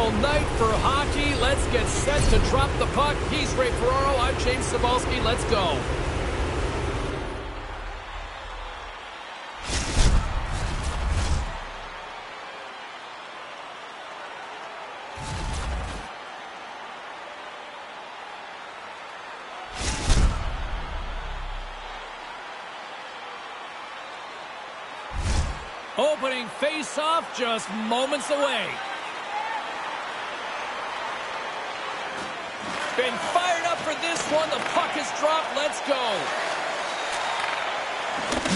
Beautiful night for hockey. Let's get set to drop the puck. He's Ray Ferraro. I'm James Cybulski. Let's go. Opening face-off just moments away. Been fired up for this one. The puck is dropped. Let's go.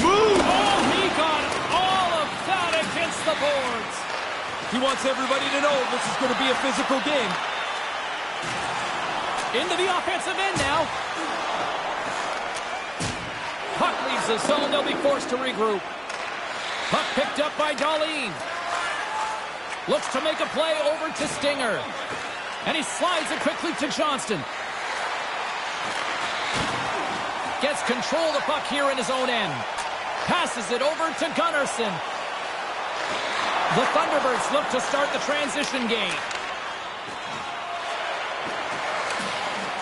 Move! Oh, he got all of that against the boards. He wants everybody to know this is going to be a physical game. Into the offensive end now. Puck leaves the zone. They'll be forced to regroup. Puck picked up by Dahlin. Looks to make a play over to Stinger. And he slides it quickly to Johnston. Gets control of the puck here in his own end. Passes it over to Gunnarsson. The Thunderbirds look to start the transition game.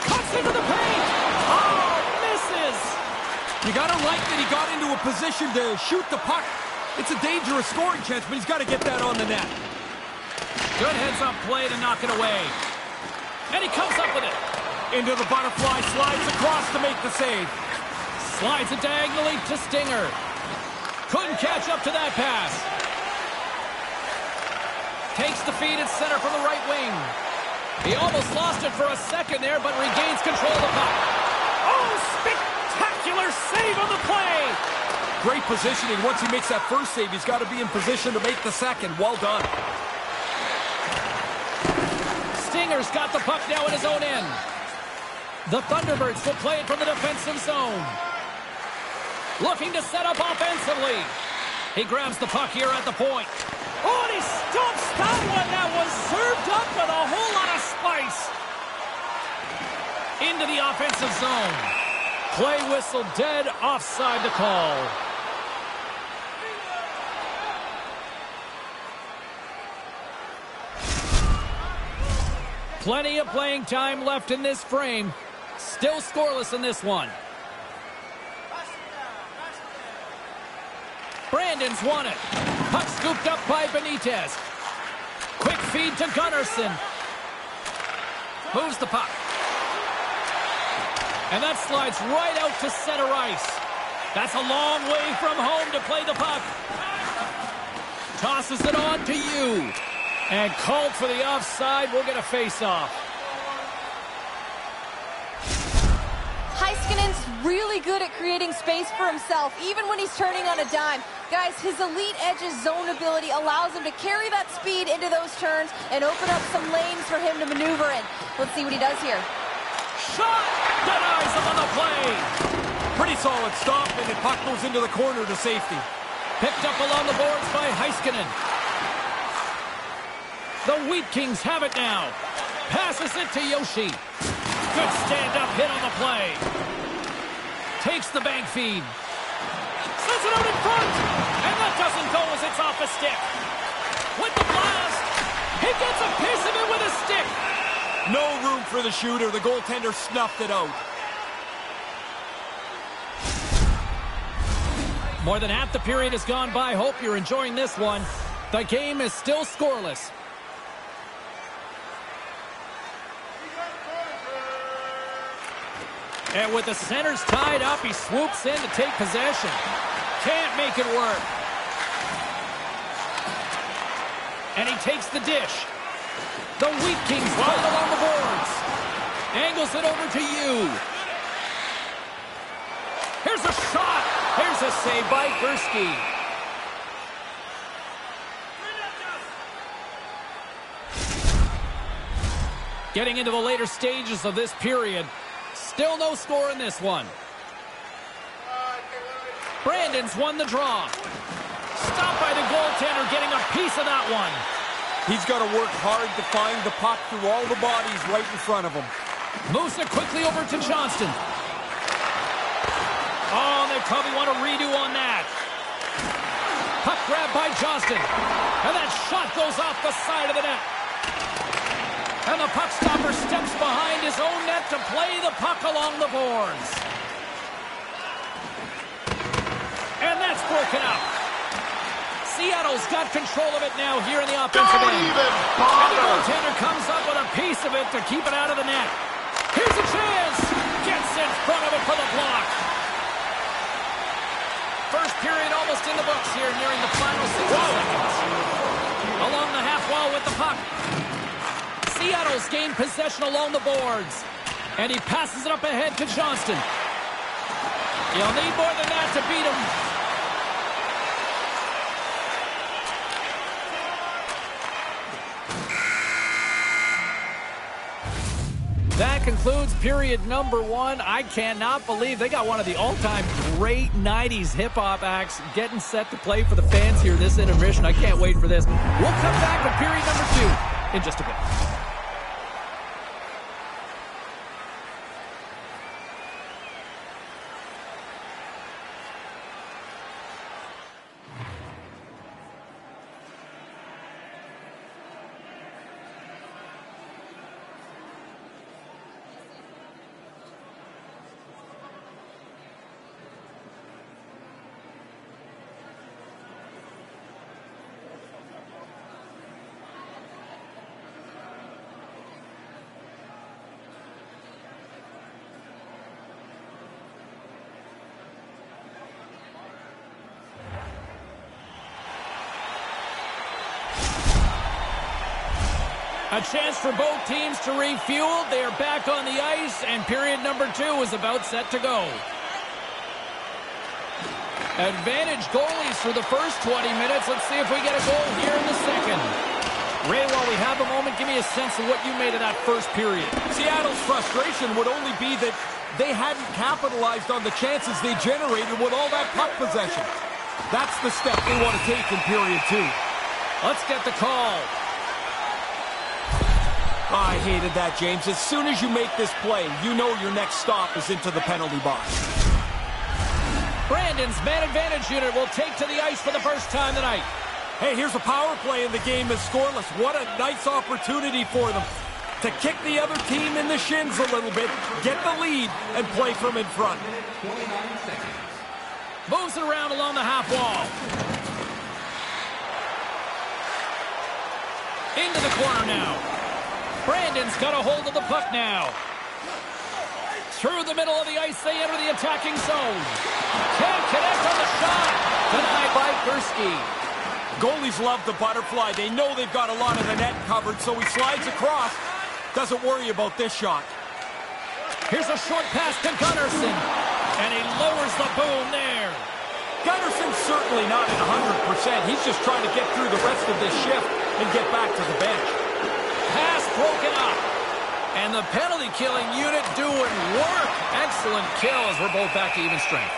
Cuts into the paint. Oh, misses. You got to like that he got into a position to shoot the puck. It's a dangerous scoring chance, but he's got to get that on the net. Good heads-up play to knock it away. And he comes up with it. Into the butterfly, slides across to make the save. Slides it diagonally to Stinger. Couldn't catch up to that pass. Takes the feed at center from the right wing. He almost lost it for a second there, but regains control of the puck. Oh, spectacular save on the play! Great positioning. Once he makes that first save, he's got to be in position to make the second. Well done. Stinger's got the puck now in his own end. The Thunderbirds will play it from the defensive zone. Looking to set up offensively. He grabs the puck here at the point. Oh, and he stumps that one that was served up with a whole lot of spice. Into the offensive zone. Play whistle dead, offside the call. Plenty of playing time left in this frame. Still scoreless in this one. Brandon's won it. Puck scooped up by Benitez. Quick feed to Gunnarsson. Moves the puck. And that slides right out to center ice. That's a long way from home to play the puck. Tosses it on to you. And called for the offside. We'll get a face-off. Heiskanen's really good at creating space for himself, even when he's turning on a dime. Guys, his elite edge's zone ability allows him to carry that speed into those turns and open up some lanes for him to maneuver in. Let's see what he does here. Shot! Denies him on the play! Pretty solid stop, and the puck goes into the corner to safety. Picked up along the boards by Heiskanen. The Wheat Kings have it now. Passes it to Yoshi. Good stand-up hit on the play. Takes the bank feed. Sends it out in front. And that doesn't go as it's off a stick. With the blast. He gets a piece of it with a stick. No room for the shooter. The goaltender snuffed it out. More than half the period has gone by. Hope you're enjoying this one. The game is still scoreless. And with the centers tied up, he swoops in to take possession. Can't make it work. And he takes the dish. The Wheat Kings fight along the boards. Angles it over to you. Here's a shot. Here's a save by Gursky. Getting into the later stages of this period. Still no score in this one. Brandon's won the draw. Stopped by the goaltender getting a piece of that one. He's got to work hard to find the puck through all the bodies right in front of him. Moves it quickly over to Johnston. Oh, they probably want to redo on that. Puck grab by Johnston. And that shot goes off the side of the net. And the puck stopper steps behind his own net to play the puck along the boards. And that's broken up. Seattle's got control of it now here in the offensive Don't end. even And the bother. goaltender comes up with a piece of it to keep it out of the net. Here's a chance. Gets in front of it for the block. First period almost in the books here, nearing the final 60 seconds. Along the half wall with the puck. Seattle's gained possession along the boards. And he passes it up ahead to Johnston. You'll need more than that to beat him. That concludes period number one. I cannot believe they got one of the all-time great 90s hip-hop acts getting set to play for the fans here this intermission. I can't wait for this. We'll come back with period number two in just a bit. A chance for both teams to refuel. They are back on the ice, and period number two is about set to go. Advantage goalies for the first 20 minutes. Let's see if we get a goal here in the second. Ray, while we have a moment, give me a sense of what you made of that first period. Seattle's frustration would only be that they hadn't capitalized on the chances they generated with all that puck possession. That's the step they want to take in period two. Let's get the call. I hated that, James. As soon as you make this play, you know your next stop is into the penalty box. Brandon's man advantage unit will take to the ice for the first time tonight. Hey, here's a power play and the game is scoreless. What a nice opportunity for them to kick the other team in the shins a little bit, get the lead, and play from in front. Moves it around along the half wall. Into the corner now. Brandon's got a hold of the puck now. Through the middle of the ice, they enter the attacking zone. Can't connect on the shot. Denied by Gursky. Goalies love the butterfly. They know they've got a lot of the net covered, so he slides across. Doesn't worry about this shot. Here's a short pass to Gunnarsson. And he lowers the boom there. Gunnarson's certainly not at 100%. He's just trying to get through the rest of this shift and get back to the bench. Pass broken up. And the penalty killing unit doing work. Excellent kill as we're both back to even strength.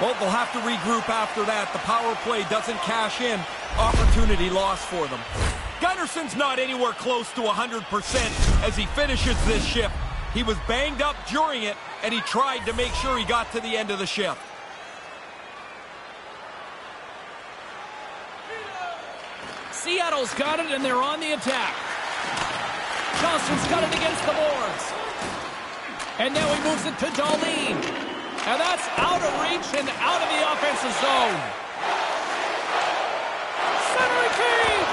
Well, they'll have to regroup after that. The power play doesn't cash in. Opportunity lost for them. Gunnarsson's not anywhere close to 100% as he finishes this shift. He was banged up during it, and he tried to make sure he got to the end of the shift. Seattle's got it, and they're on the attack. Johnston's got it against the boards. And now he moves it to Dahlin. And that's out of reach and out of the offensive zone. Centering feed!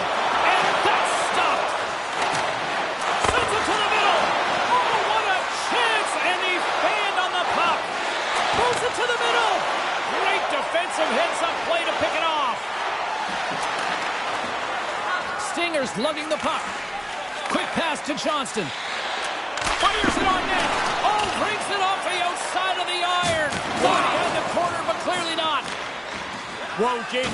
And that's stopped. Sends it to the middle. Oh, what a chance! And he fanned on the puck. Moves it to the middle. Great defensive heads-up play to pick it off. Stingers lugging the puck. Quick pass to Johnston. Fires it on net. Oh, brings it off the outside of the iron. He had the corner, but clearly not. Whoa, James.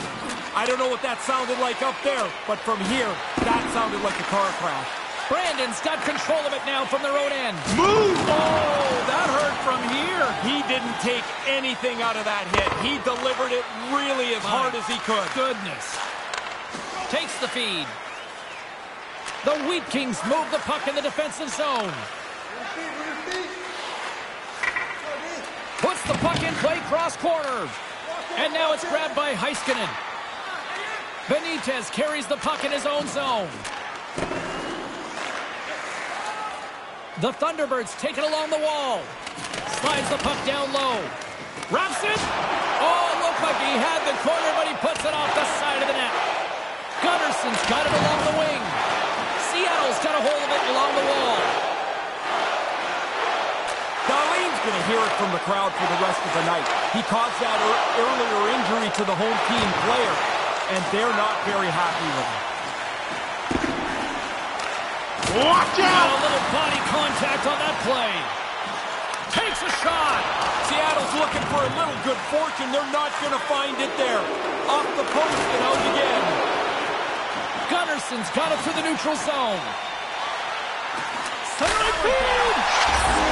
I don't know what that sounded like up there, but from here, that sounded like a car crash. Brandon's got control of it now from their own end. Move! Oh, that hurt from here. He didn't take anything out of that hit. He delivered it really as hard as he could. Goodness. Takes the feed. The Wheat Kings move the puck in the defensive zone. Puts the puck in play cross corner. And now it's grabbed by Heiskanen. Benitez carries the puck in his own zone. The Thunderbirds take it along the wall. Slides the puck down low. Oh, it. Oh, looked like he had the corner, but he puts it off the side of the net. Gunnarson's got it along the wing. Seattle's got a hold of it along the wall. Dahlin's going to hear it from the crowd for the rest of the night. He caused that er earlier injury to the home team player, and they're not very happy with him. Watch Got out! a little body contact on that play. Takes a shot. Seattle's looking for a little good fortune. They're not going to find it there. Off the post and out again. Gunnarson's got it through the neutral zone. Center field.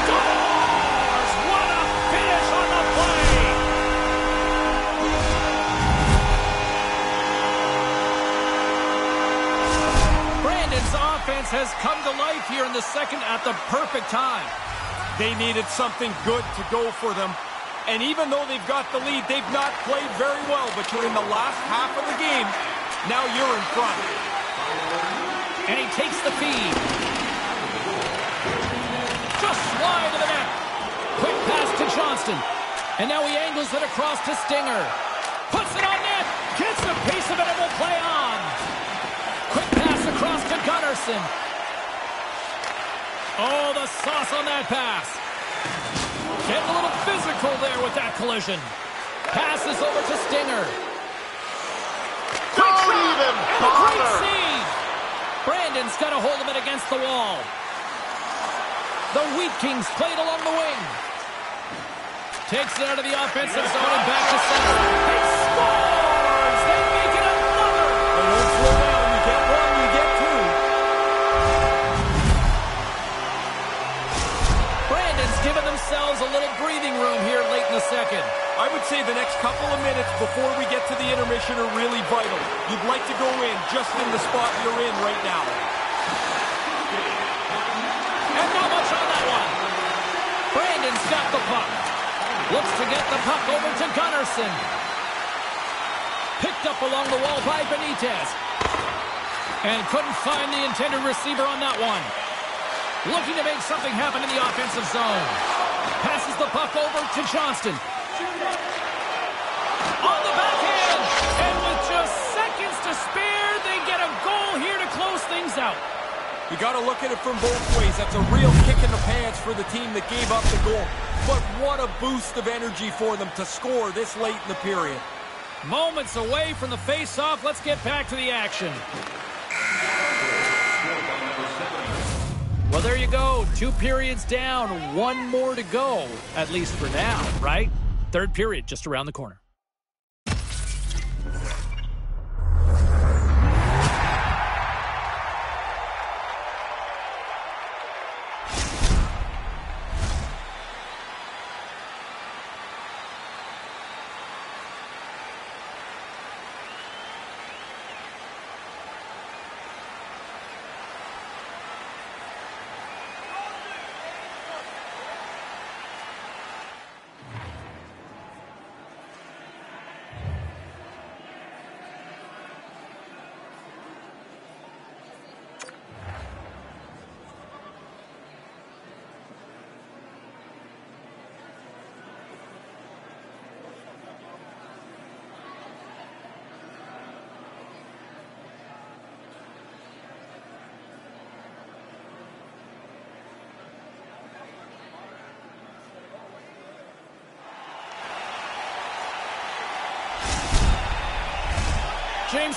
Scores! What a finish on the play! Brandon's offense has come to life here in the second at the perfect time. They needed something good to go for them. And even though they've got the lead, they've not played very well. But you're in the last half of the game. Now you're in front. And he takes the feed. Just slide to the net. Quick pass to Johnston. And now he angles it across to Stinger. Puts it on net. Gets a piece of it and will play on. Quick pass across to Gunnarsson. Oh, the sauce on that pass. Getting a little physical there with that collision. Passes over to Stinger. Quick Don't shot, even and a great save. Brandon's got a hold of it against the wall. The Wheat Kings played along the wing. Takes it out of the offensive zone and back to center. He scores! They make it another! They don't slow down. You get one, you get two. Brandon's given themselves a little breathing room here late in the second. I would say the next couple of minutes before we get to the intermission are really vital. You'd like to go in just in the spot you're in right now. And not much on that one. Brandon's got the puck. Looks to get the puck over to Gunnarsson. Picked up along the wall by Benitez. And couldn't find the intended receiver on that one. Looking to make something happen in the offensive zone. Passes the puck over to Johnston. On the backhand. And with just seconds to spare, they get a goal here to close things out. You got to look at it from both ways. That's a real kick in the pants for the team that gave up the goal. But what a boost of energy for them to score this late in the period. Moments away from the face-off. Let's get back to the action. Well, there you go. Two periods down, one more to go, at least for now, right? Third period just around the corner.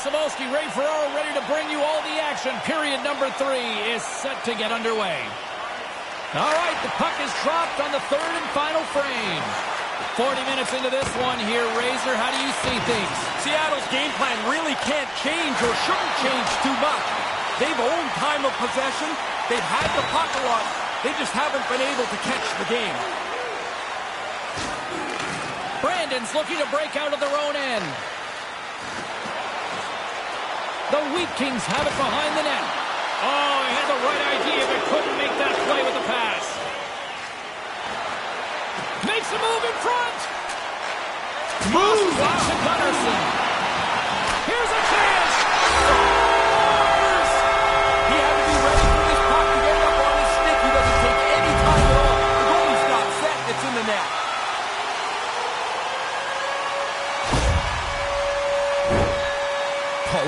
Cybulski, Ray Ferraro ready to bring you all the action. Period number three is set to get underway. All right, the puck is dropped on the third and final frame. 40 minutes into this one here, Razor, how do you see things? Seattle's game plan really can't change or shouldn't change too much. They've owned time of possession. They've had the puck a lot. They just haven't been able to catch the game. Brandon's looking to break out of their own end. The Wheat Kings have it behind the net. Oh, he had the right idea, but couldn't make that play with the pass. Makes a move in front. Move! Here's a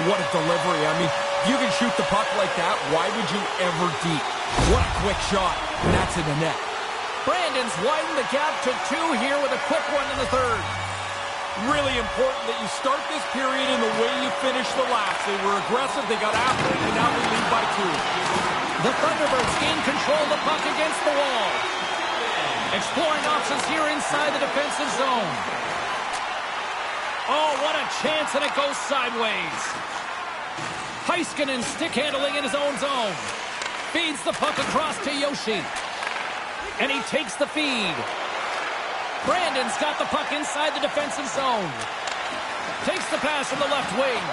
what a delivery. I mean, if you can shoot the puck like that, why would you ever deep? What a quick shot, and that's in the net. Brandon's widened the gap to two here with a quick one in the third. Really important that you start this period in the way you finish the last. They were aggressive, they got after it, and now they lead by two. The Thunderbirds gain control of the puck against the wall. Exploring options here inside the defensive zone. Oh, what a chance, and it goes sideways. Heiskanen stick handling in his own zone. Feeds the puck across to Yoshi. And he takes the feed. Brandon's got the puck inside the defensive zone. Takes the pass from the left wing.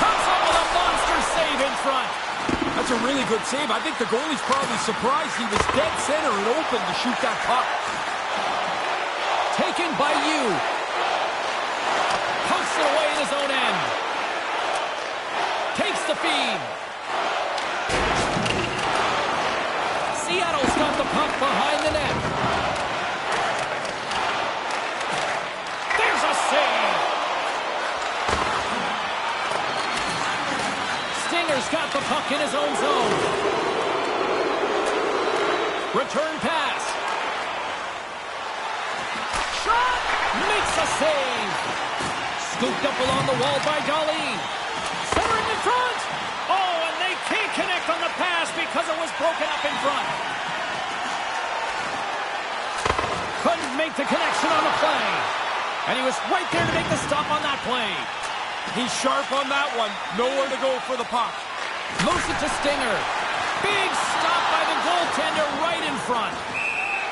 Comes up with a monster save in front. That's a really good save. I think the goalie's probably surprised he was dead center and open to shoot that puck. Taken by you. It away in his own end. Takes the feed. Seattle's got the puck behind the net. There's a save. Stinger's got the puck in his own zone. Return pass. Shot! Makes a save. Scooped up along the wall by Dahlin. Centering in front. Oh, and they can't connect on the pass because it was broken up in front. Couldn't make the connection on the play. And he was right there to make the stop on that play. He's sharp on that one. Nowhere to go for the puck. Moves it to Stinger. Big stop by the goaltender right in front.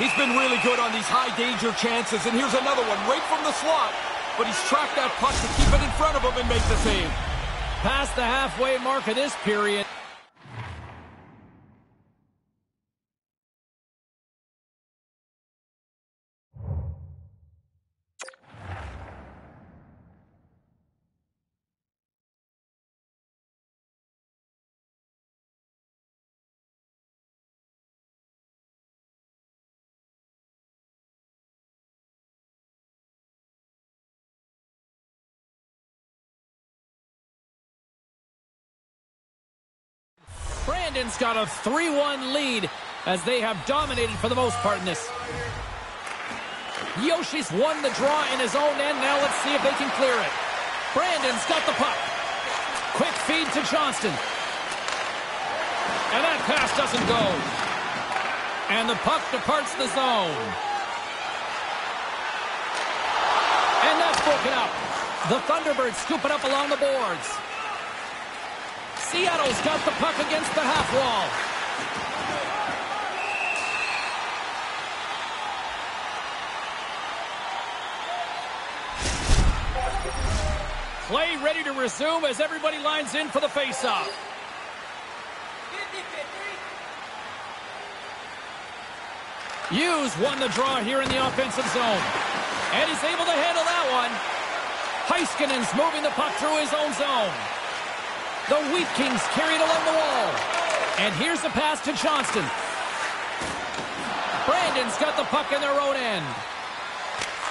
He's been really good on these high-danger chances, and here's another one right from the slot. But he's tracked that puck to keep it in front of him and make the save. Past the halfway mark of this period. Brandon's got a 3-1 lead as they have dominated for the most part in this. Yoshi's won the draw in his own end. Now let's see if they can clear it. Brandon's got the puck. Quick feed to Johnston. And that pass doesn't go. And the puck departs the zone. And that's broken up. The Thunderbirds scoop it up along the boards. Seattle's got the puck against the half wall. Play ready to resume as everybody lines in for the faceoff. Hughes won the draw here in the offensive zone. And he's able to handle that one. Heiskanen's moving the puck through his own zone. The Wheat Kings carried along the wall. And here's the pass to Johnston. Brandon's got the puck in their own end.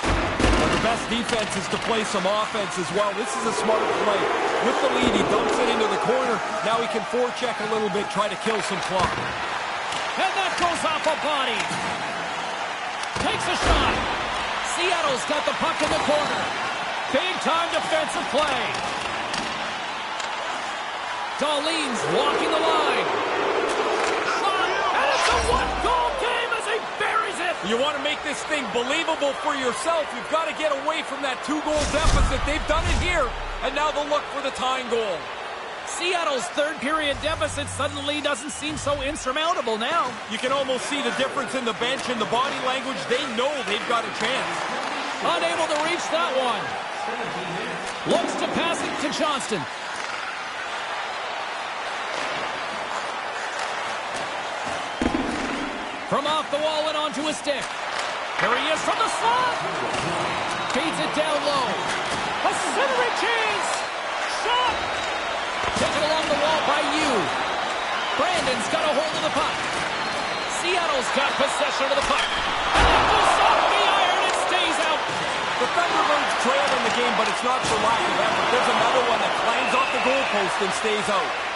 But the best defense is to play some offense as well. This is a smart play. With the lead, he dumps it into the corner. Now he can forecheck a little bit, try to kill some clock. And that goes off a body. Takes a shot. Seattle's got the puck in the corner. Big time defensive play. Dahlin's walking the line. And it's a one-goal game as he buries it. You want to make this thing believable for yourself, you've got to get away from that two-goal deficit. They've done it here, and now they'll look for the tying goal. Seattle's third period deficit suddenly doesn't seem so insurmountable now. You can almost see the difference in the bench and the body language. They know they've got a chance. Unable to reach that one. Looks to pass it to Johnston. From off the wall and onto his stick. Here he is from the slot. Feeds it down low. A centering chance. Shot. Taken along the wall by you. Brandon's got a hold of the puck. Seattle's got possession of the puck. And off the iron and stays out. The Thunderbirds trail in the game, but it's not for lack of effort. There's another one that clangs off the goalpost and stays out.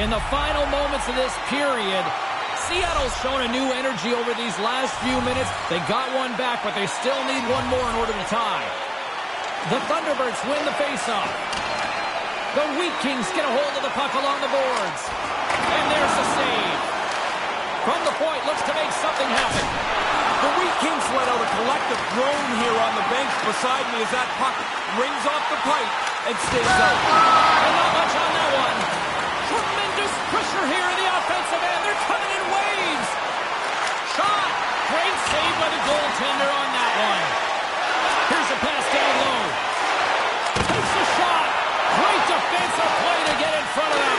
In the final moments of this period, Seattle's shown a new energy over these last few minutes. They got one back, but they still need one more in order to tie. The Thunderbirds win the faceoff. The Wheat Kings get a hold of the puck along the boards. And there's the save. From the point, looks to make something happen. The Wheat Kings let out a collective groan here on the bench beside me as that puck rings off the pipe and stays out. And not much on that one. Tremendous pressure here in the offensive end. They're coming in waves. Shot. Great save by the goaltender on that one. Here's a pass down low. Takes a shot. Great defensive play to get in front of that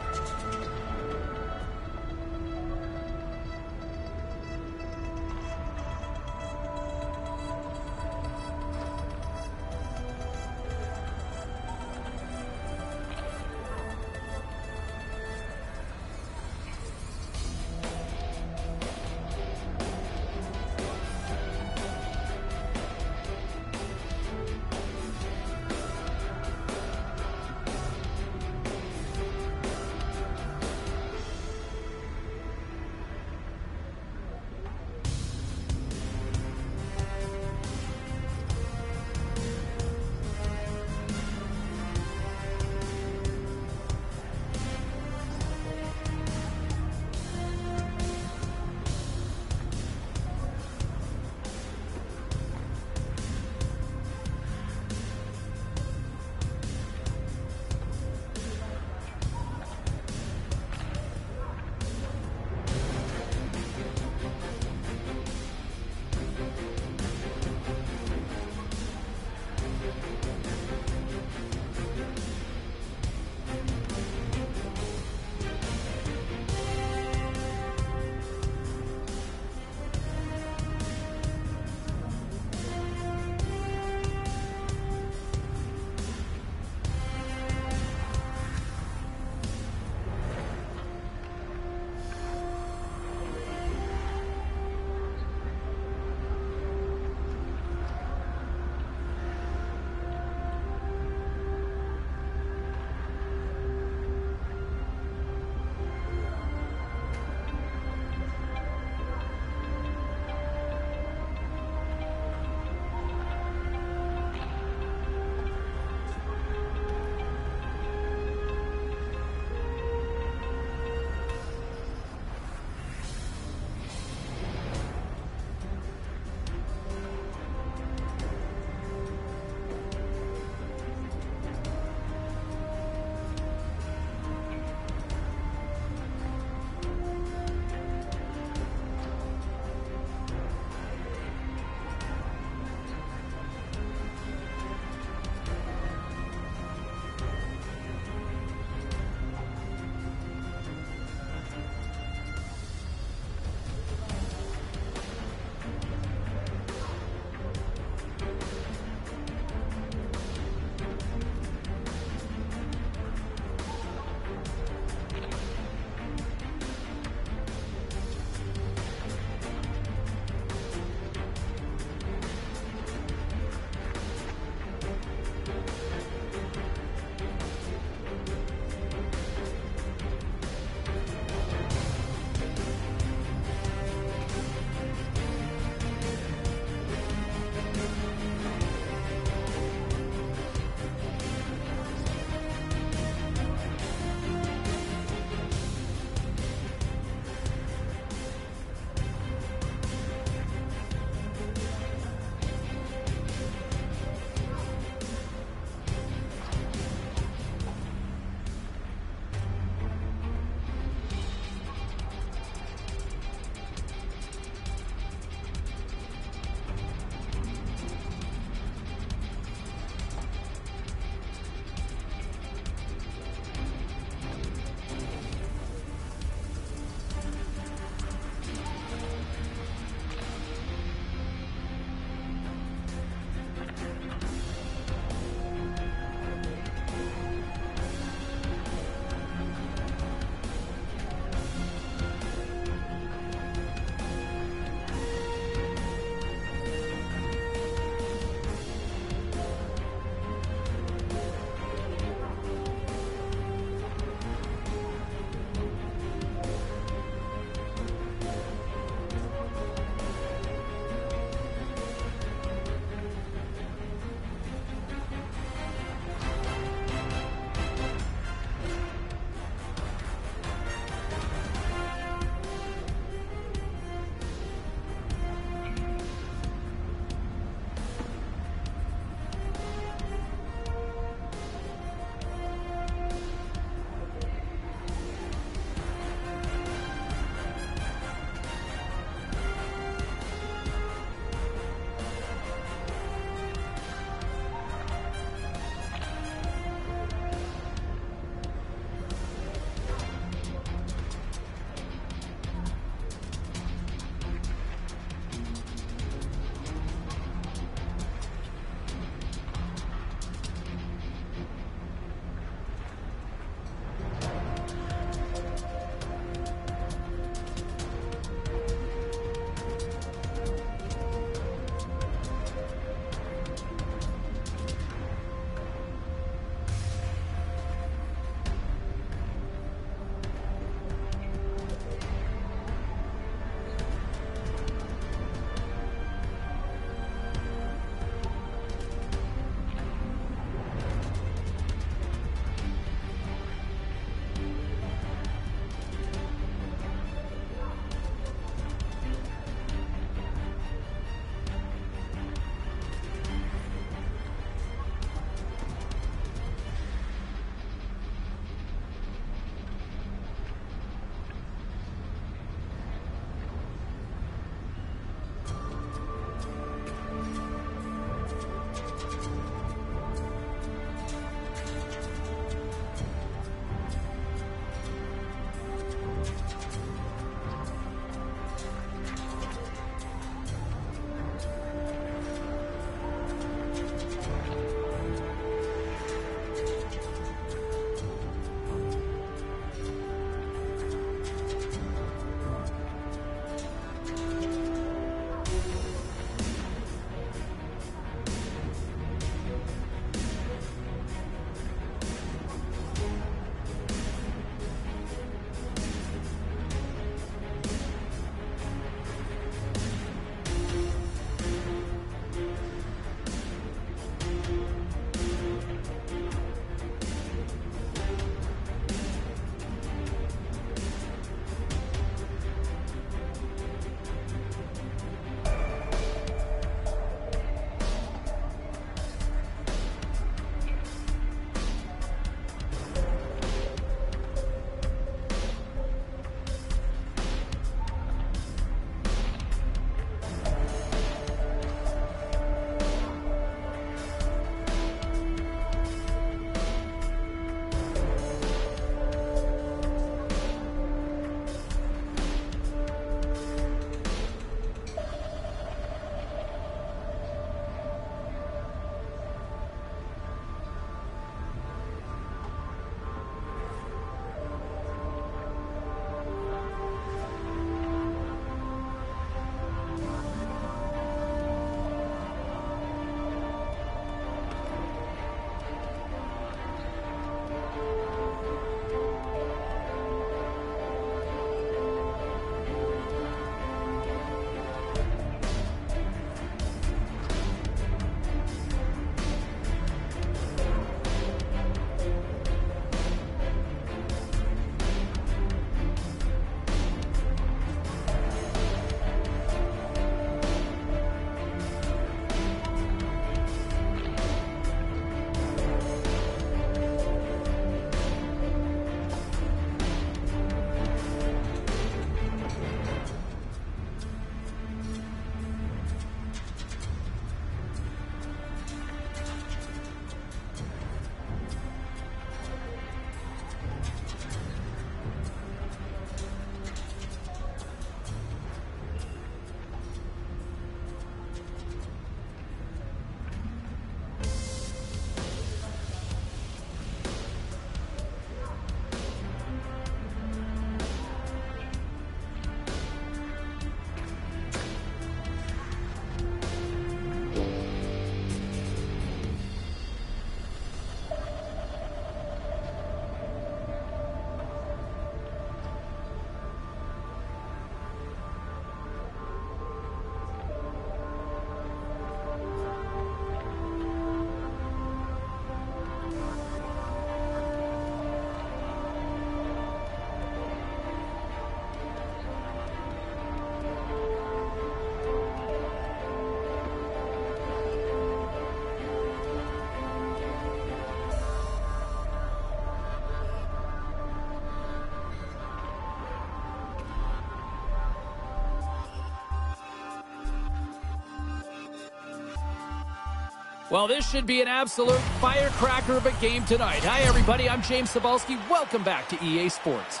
Well, this should be an absolute firecracker of a game tonight. Hi, everybody. I'm James Cybulski. Welcome back to EA Sports.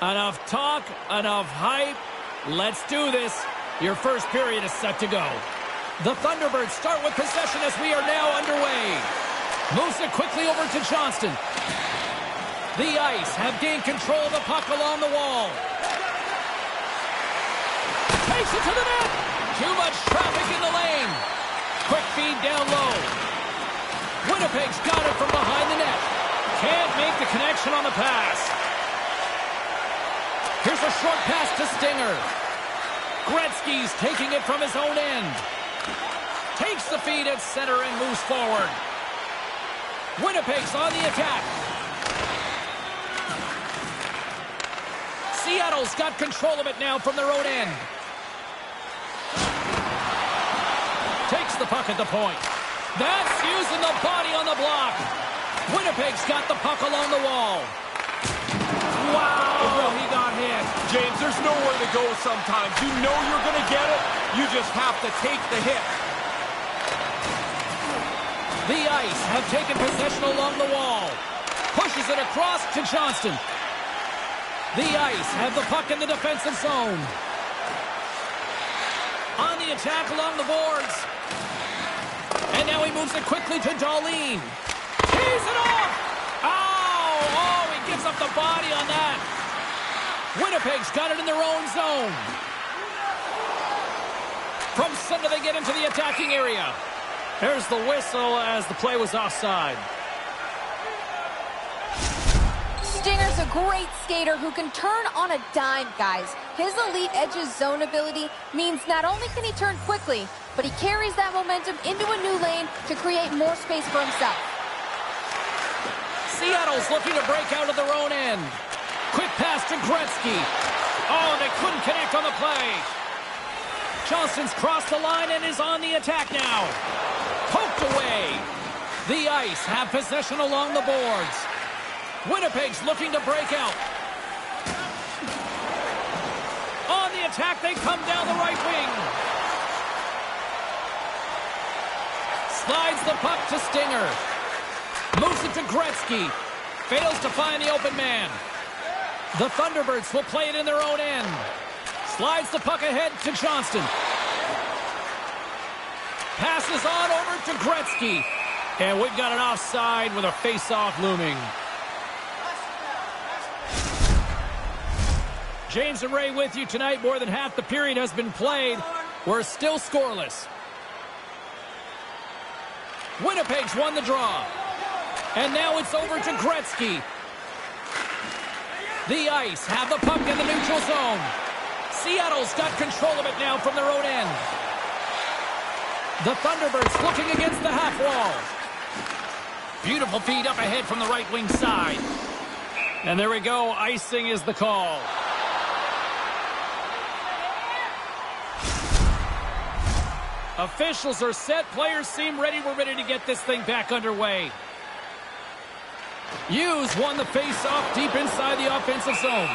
Enough talk, enough hype. Let's do this. Your first period is set to go. The Thunderbirds start with possession as we are now underway. Moves it quickly over to Johnston. The Ice have gained control of the puck along the wall. Takes it to the net. Too much traffic in the lane. Quick feed down low. Winnipeg's got it from behind the net. Can't make the connection on the pass. Here's a short pass to Stinger. Gretzky's taking it from his own end. Takes the feed at center and moves forward. Winnipeg's on the attack. Seattle's got control of it now from their own end. Takes the puck at the point. That's using the body on the block. Winnipeg's got the puck along the wall. Wow. James, there's nowhere to go sometimes. You know you're going to get it. You just have to take the hit. The Ice have taken possession along the wall. Pushes it across to Johnston. The Ice have the puck in the defensive zone. On the attack along the boards. And now he moves it quickly to Dahlin. Tees it off! Oh, oh, he gives up the body on that. Winnipeg's got it in their own zone. From center, they get into the attacking area. There's the whistle as the play was offside. Stinger's a great skater who can turn on a dime, guys. His elite edge's zone ability means not only can he turn quickly, but he carries that momentum into a new lane to create more space for himself. Seattle's looking to break out of their own end. Quick pass to Gretzky. Oh, they couldn't connect on the play. Johnston's crossed the line and is on the attack now. Poked away. The Ice have possession along the boards. Winnipeg's looking to break out. On the attack, they come down the right wing. Slides the puck to Stinger. Moves it to Gretzky. Fails to find the open man. The Thunderbirds will play it in their own end. Slides the puck ahead to Johnston. Passes on over to Gretzky. And we've got an offside with a face-off looming. James and Ray with you tonight. More than half the period has been played. We're still scoreless. Winnipeg's won the draw. And now it's over to Gretzky. The Ice have the puck in the neutral zone. Seattle's got control of it now from their own end. The Thunderbirds looking against the half wall. Beautiful feed up ahead from the right wing side. And there we go. Icing is the call. Officials are set. Players seem ready. We're ready to get this thing back underway. Hughes won the face-off deep inside the offensive zone.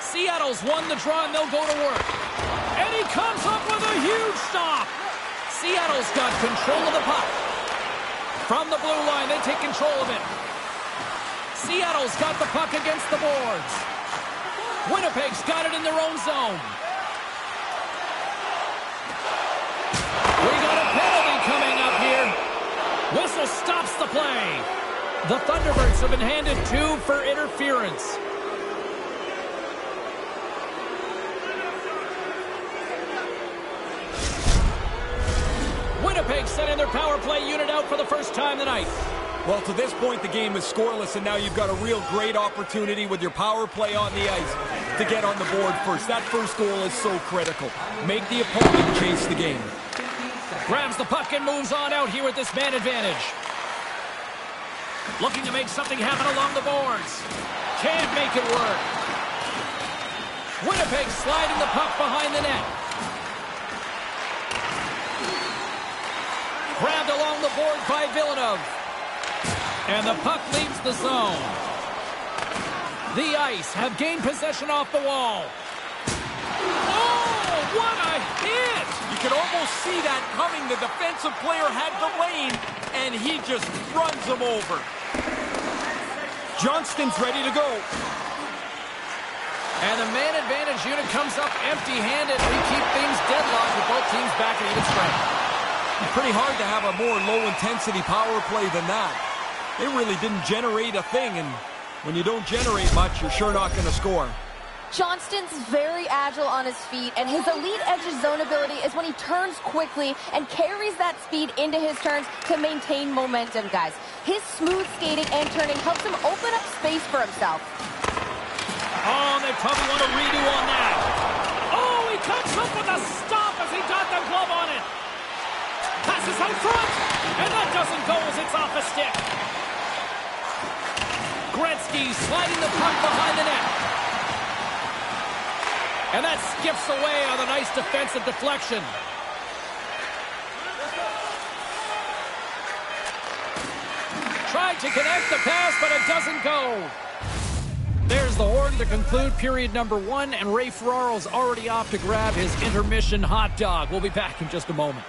Seattle's won the draw, and they'll go to work. And he comes up with a huge stop. Seattle's got control of the puck. From the blue line, they take control of it. Seattle's got the puck against the boards. Winnipeg's got it in their own zone. We got a penalty coming up here. Whistle stops the play. The Thunderbirds have been handed two for interference. Winnipeg sending their power play unit out for the first time tonight. Well, to this point, the game is scoreless, and now you've got a real great opportunity with your power play on the ice. to get on the board first. That first goal is so critical. Make the opponent chase the game. Grabs the puck and moves on out here with this man advantage. Looking to make something happen along the boards. Can't make it work. Winnipeg sliding the puck behind the net. Grabbed along the board by Villeneuve. And the puck leaves the zone. The Ice have gained possession off the wall. Oh, what a hit! You could almost see that coming. The defensive player had the lane, and he just runs him over. Johnston's ready to go. And the man advantage unit comes up empty-handed. We keep things deadlocked with both teams back at even strength. Pretty hard to have a more low-intensity power play than that. They really didn't generate a thing, and when you don't generate much, you're sure not going to score. Johnston's very agile on his feet, and his elite edge zone ability is when he turns quickly and carries that speed into his turns to maintain momentum, guys. His smooth skating and turning helps him open up space for himself. Oh, they probably want a redo on that. Oh, he comes up with a stop as he got the glove on it. Passes out front, and that doesn't go as it's off a stick. Gretzky sliding the puck behind the net. And that skips away on a nice defensive deflection. Tried to connect the pass, but it doesn't go. There's the horn to conclude period number one, and Ray Ferraro's already off to grab his intermission hot dog. We'll be back in just a moment.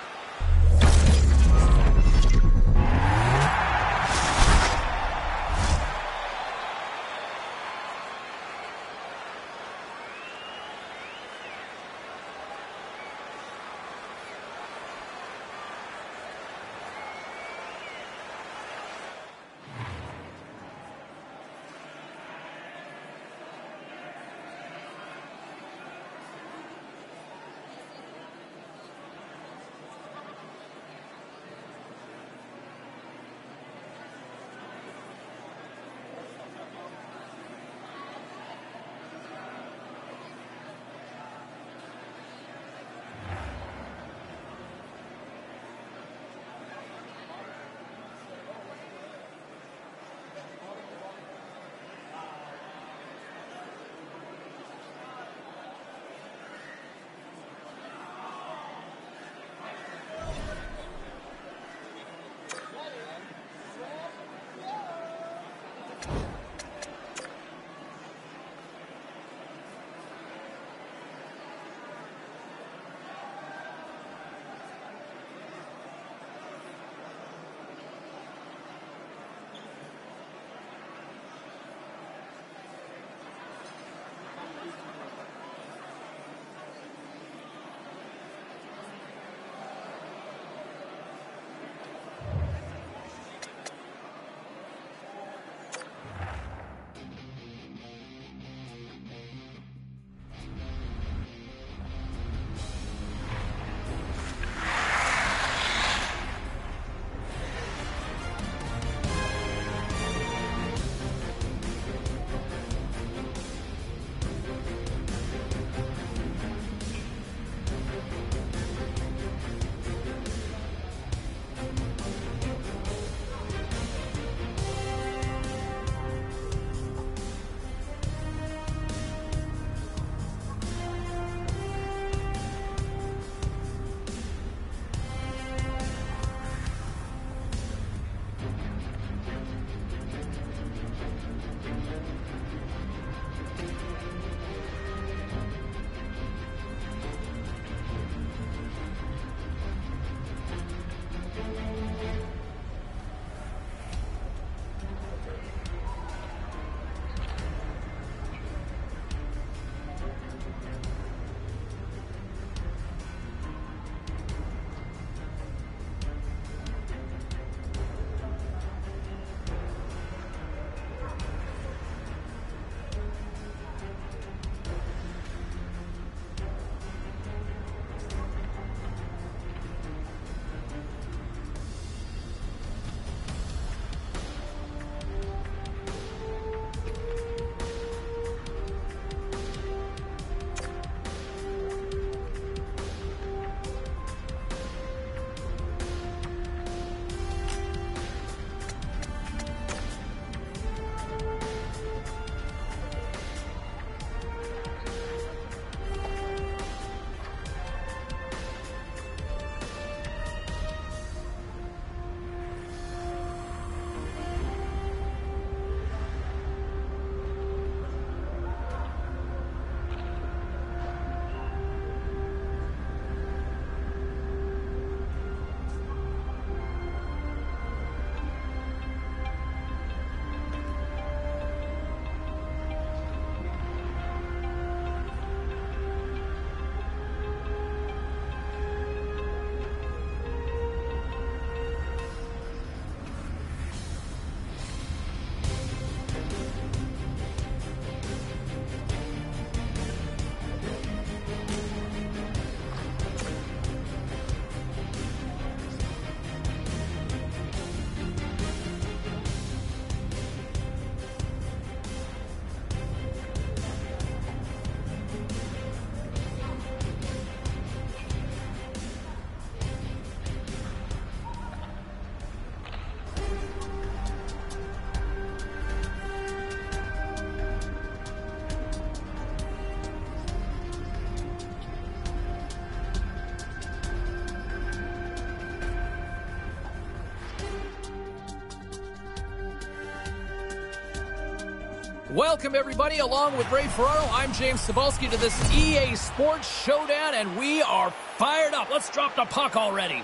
Welcome, everybody. Along with Ray Ferraro, I'm James Cybulski to this EA Sports Showdown, and we are fired up. Let's drop the puck already.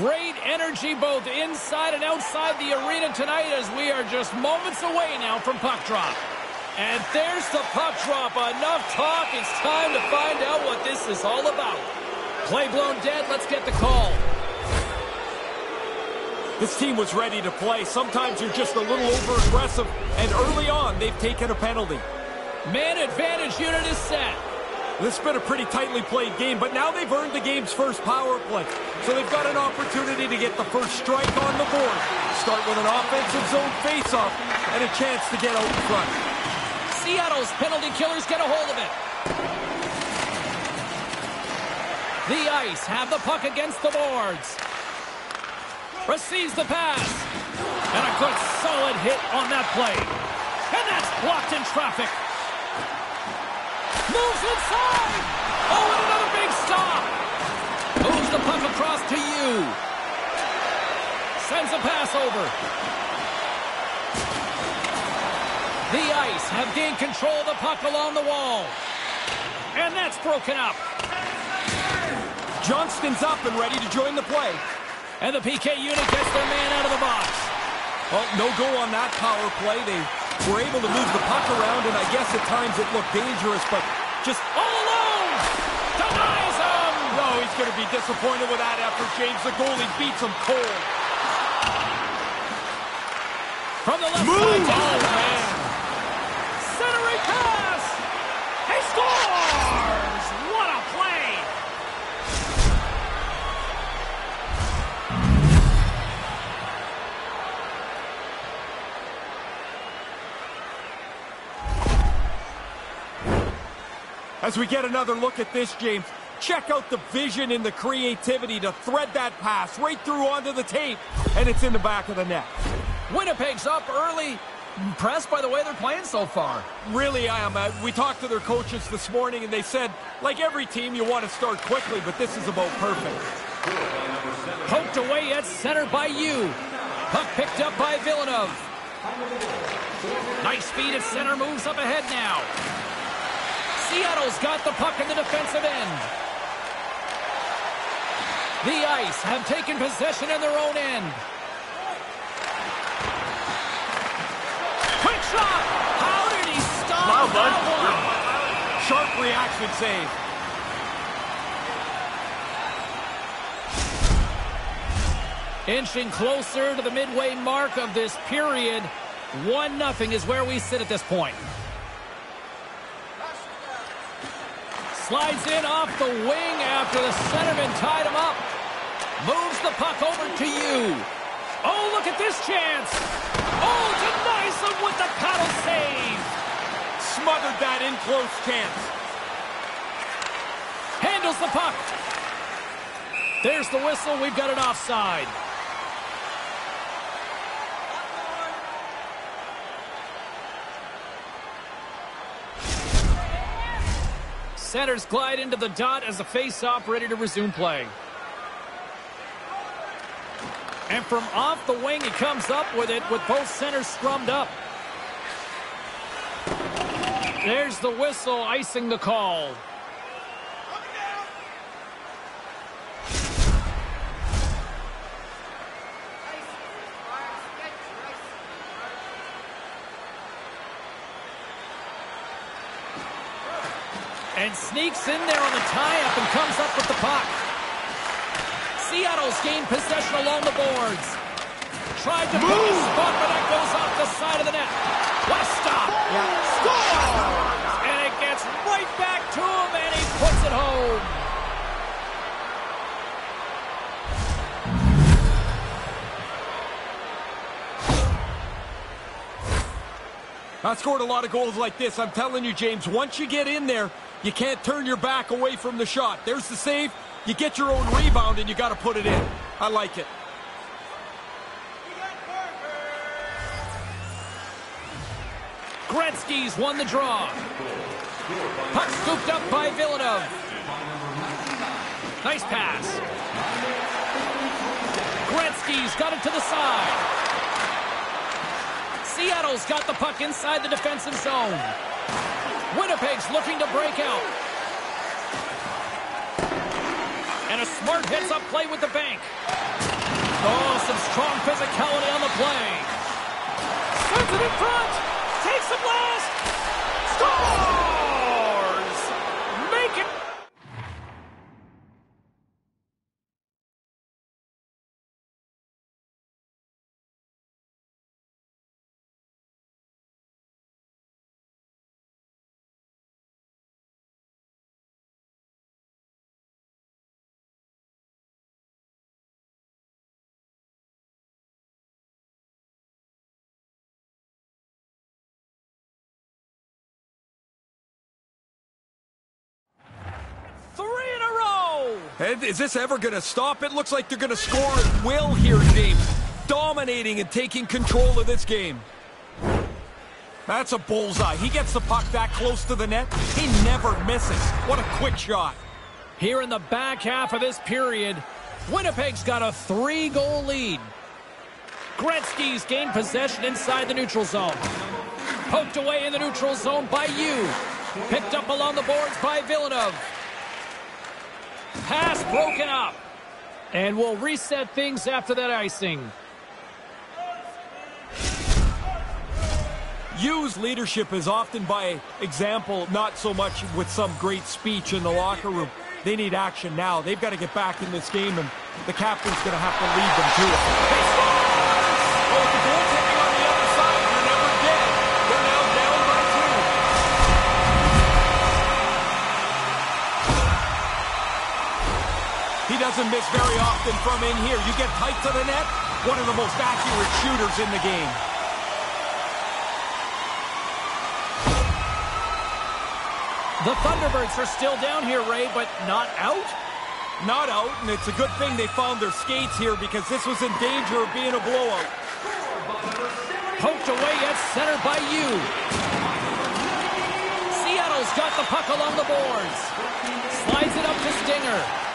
Great energy both inside and outside the arena tonight as we are just moments away now from puck drop. And there's the puck drop. Enough talk. It's time to find out what this is all about. Play blown dead. Let's get the call. This team was ready to play. Sometimes you're just a little over-aggressive, and early on, they've taken a penalty. Man advantage unit is set. This has been a pretty tightly played game, but now they've earned the game's first power play. So they've got an opportunity to get the first strike on the board. Start with an offensive zone faceoff and a chance to get out front. Seattle's penalty killers get a hold of it. The Ice have the puck against the boards. Receives the pass. And a good solid hit on that play. And that's blocked in traffic. Moves inside. Oh, and another big stop. The puck across to you. Sends a pass over. The Ice have gained control of the puck along the wall. And that's broken up. Johnston's up and ready to join the play. And the PK unit gets their man out of the box. Well, no go on that power play. They were able to move the puck around, and I guess at times it looked dangerous, but just all alone! Denies him! No, he's going to be disappointed with that effort, James. The goalie beats him cold. From the left Move! side, Oh, man. Centering pass! He scores! What a play! As we get another look at this, James, check out the vision and the creativity to thread that pass right through onto the tape, and it's in the back of the net. Winnipeg's up early. Impressed by the way they're playing so far. Really, I am. Uh, we talked to their coaches this morning, and they said, like every team, you want to start quickly, but this is about perfect. Poked away at center by you. Puck picked up by Villeneuve. Nice speed at center, moves up ahead now. Seattle's got the puck in the defensive end. The Ice have taken possession in their own end. Quick shot! How did he stop Wow, bud. that Sharp reaction save. Inching closer to the midway mark of this period. 1-0 is where we sit at this point. Slides in off the wing after the centerman tied him up. Moves the puck over to you. Oh, look at this chance. Oh, denies with the paddle save. Smothered that in close chance. Handles the puck. There's the whistle. We've got an offside. Centers glide into the dot as the face-off ready to resume play. And from off the wing, he comes up with it with both centers scrummed up. There's the whistle, icing the call. And sneaks in there on the tie-up and comes up with the puck. Seattle's gained possession along the boards. Tried to put a spot, but that goes off the side of the net. What a stop! Scores! And it gets right back to him, and he puts it home. I scored a lot of goals like this. I'm telling you, James, once you get in there, you can't turn your back away from the shot. There's the save. You get your own rebound and you got to put it in. I like it. Gretzky's won the draw. Puck scooped up by Villeneuve. Nice pass. Gretzky's got it to the side. Seattle's got the puck inside the defensive zone. Winnipeg's looking to break out. A smart hits up play with the bank. Oh, some strong physicality on the play. Sends it in front. Takes the blast. Scores! Is this ever going to stop? It looks like they're going to score at will here, James. Dominating and taking control of this game. That's a bullseye. He gets the puck that close to the net. He never misses. What a quick shot. Here in the back half of this period, Winnipeg's got a three-goal lead. Gretzky's gained possession inside the neutral zone. Poked away in the neutral zone by you. Picked up along the boards by Villeneuve. Pass broken up. And we'll reset things after that icing. Use leadership is often by example, not so much with some great speech in the locker room. They need action now. They've got to get back in this game, and the captain's going to have to lead them to it. Doesn't miss very often from in here. You get tight to the net, one of the most accurate shooters in the game. The Thunderbirds are still down here, Ray, but not out? Not out, and it's a good thing they found their skates here because this was in danger of being a blowout. Poked away at center by you. Seattle's got the puck along the boards. Slides it up to Stinger.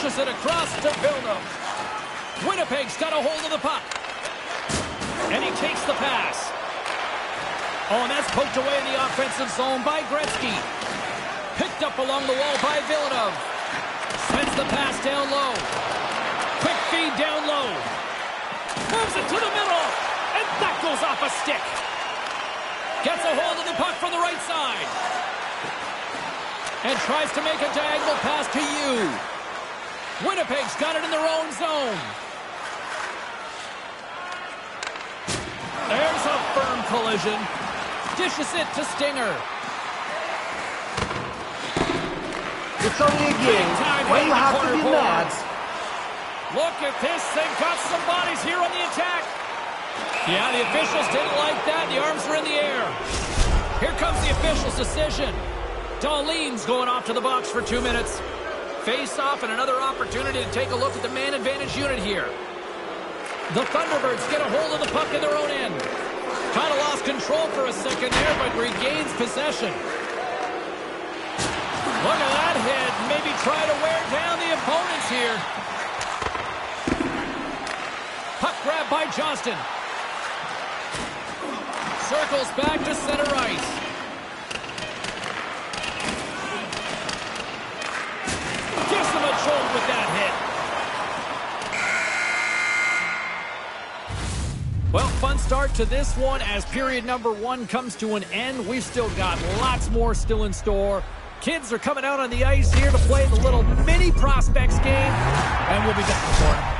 Pushes it across to Villeneuve. Winnipeg's got a hold of the puck. And he takes the pass. Oh, and that's poked away in the offensive zone by Gretzky. Picked up along the wall by Villeneuve. Sends the pass down low. Quick feed down low. Moves it to the middle. And that goes off a stick. Gets a hold of the puck from the right side. And tries to make a diagonal pass to you. Winnipeg's got it in their own zone. There's a firm collision. Dishes it to Stinger. It's only a game. Why you have to be mad? Look at this. They've got some bodies here on the attack. Yeah, the officials didn't like that. The arms were in the air. Here comes the official's decision. Dahlin's going off to the box for two minutes. Face-off and another opportunity to take a look at the man advantage unit here. The Thunderbirds get a hold of the puck in their own end. Kind of lost control for a second there, but regains possession. Look at that hit. Maybe try to wear down the opponents here. Puck grab by Johnston. Circles back to center ice. A with that hit. Well, fun start to this one as period number one comes to an end. We've still got lots more still in store. Kids are coming out on the ice here to play the little mini prospects game, and we'll be back for it.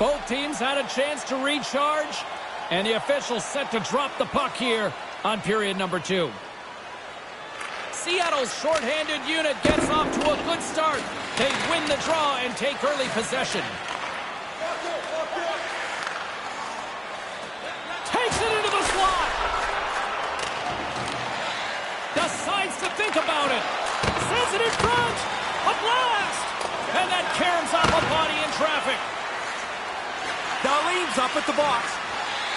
Both teams had a chance to recharge, and the officials set to drop the puck here on period number two. Seattle's shorthanded unit gets off to a good start. They win the draw and take early possession. Takes it into the slot. Decides to think about it. Sends it in front. A blast. And that caroms off a body in traffic. Dahlin's up at the box.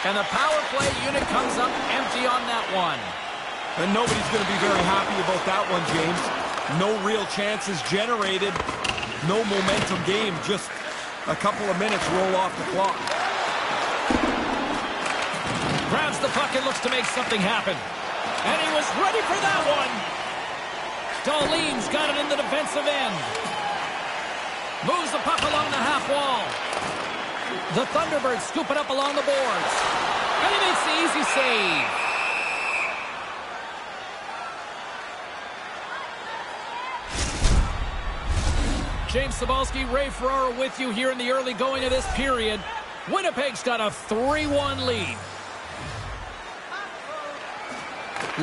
And the power play unit comes up empty on that one. And nobody's going to be very happy about that one, James. No real chances generated. No momentum game. Just a couple of minutes roll off the clock. Grabs the puck and looks to make something happen. And he was ready for that one. Dahlin's got it in the defensive end. Moves the puck along the half wall. The Thunderbirds scoop it up along the boards. And he makes the easy save. James Cybulski, Ray Ferraro with you here in the early going of this period. Winnipeg's got a 3-1 lead.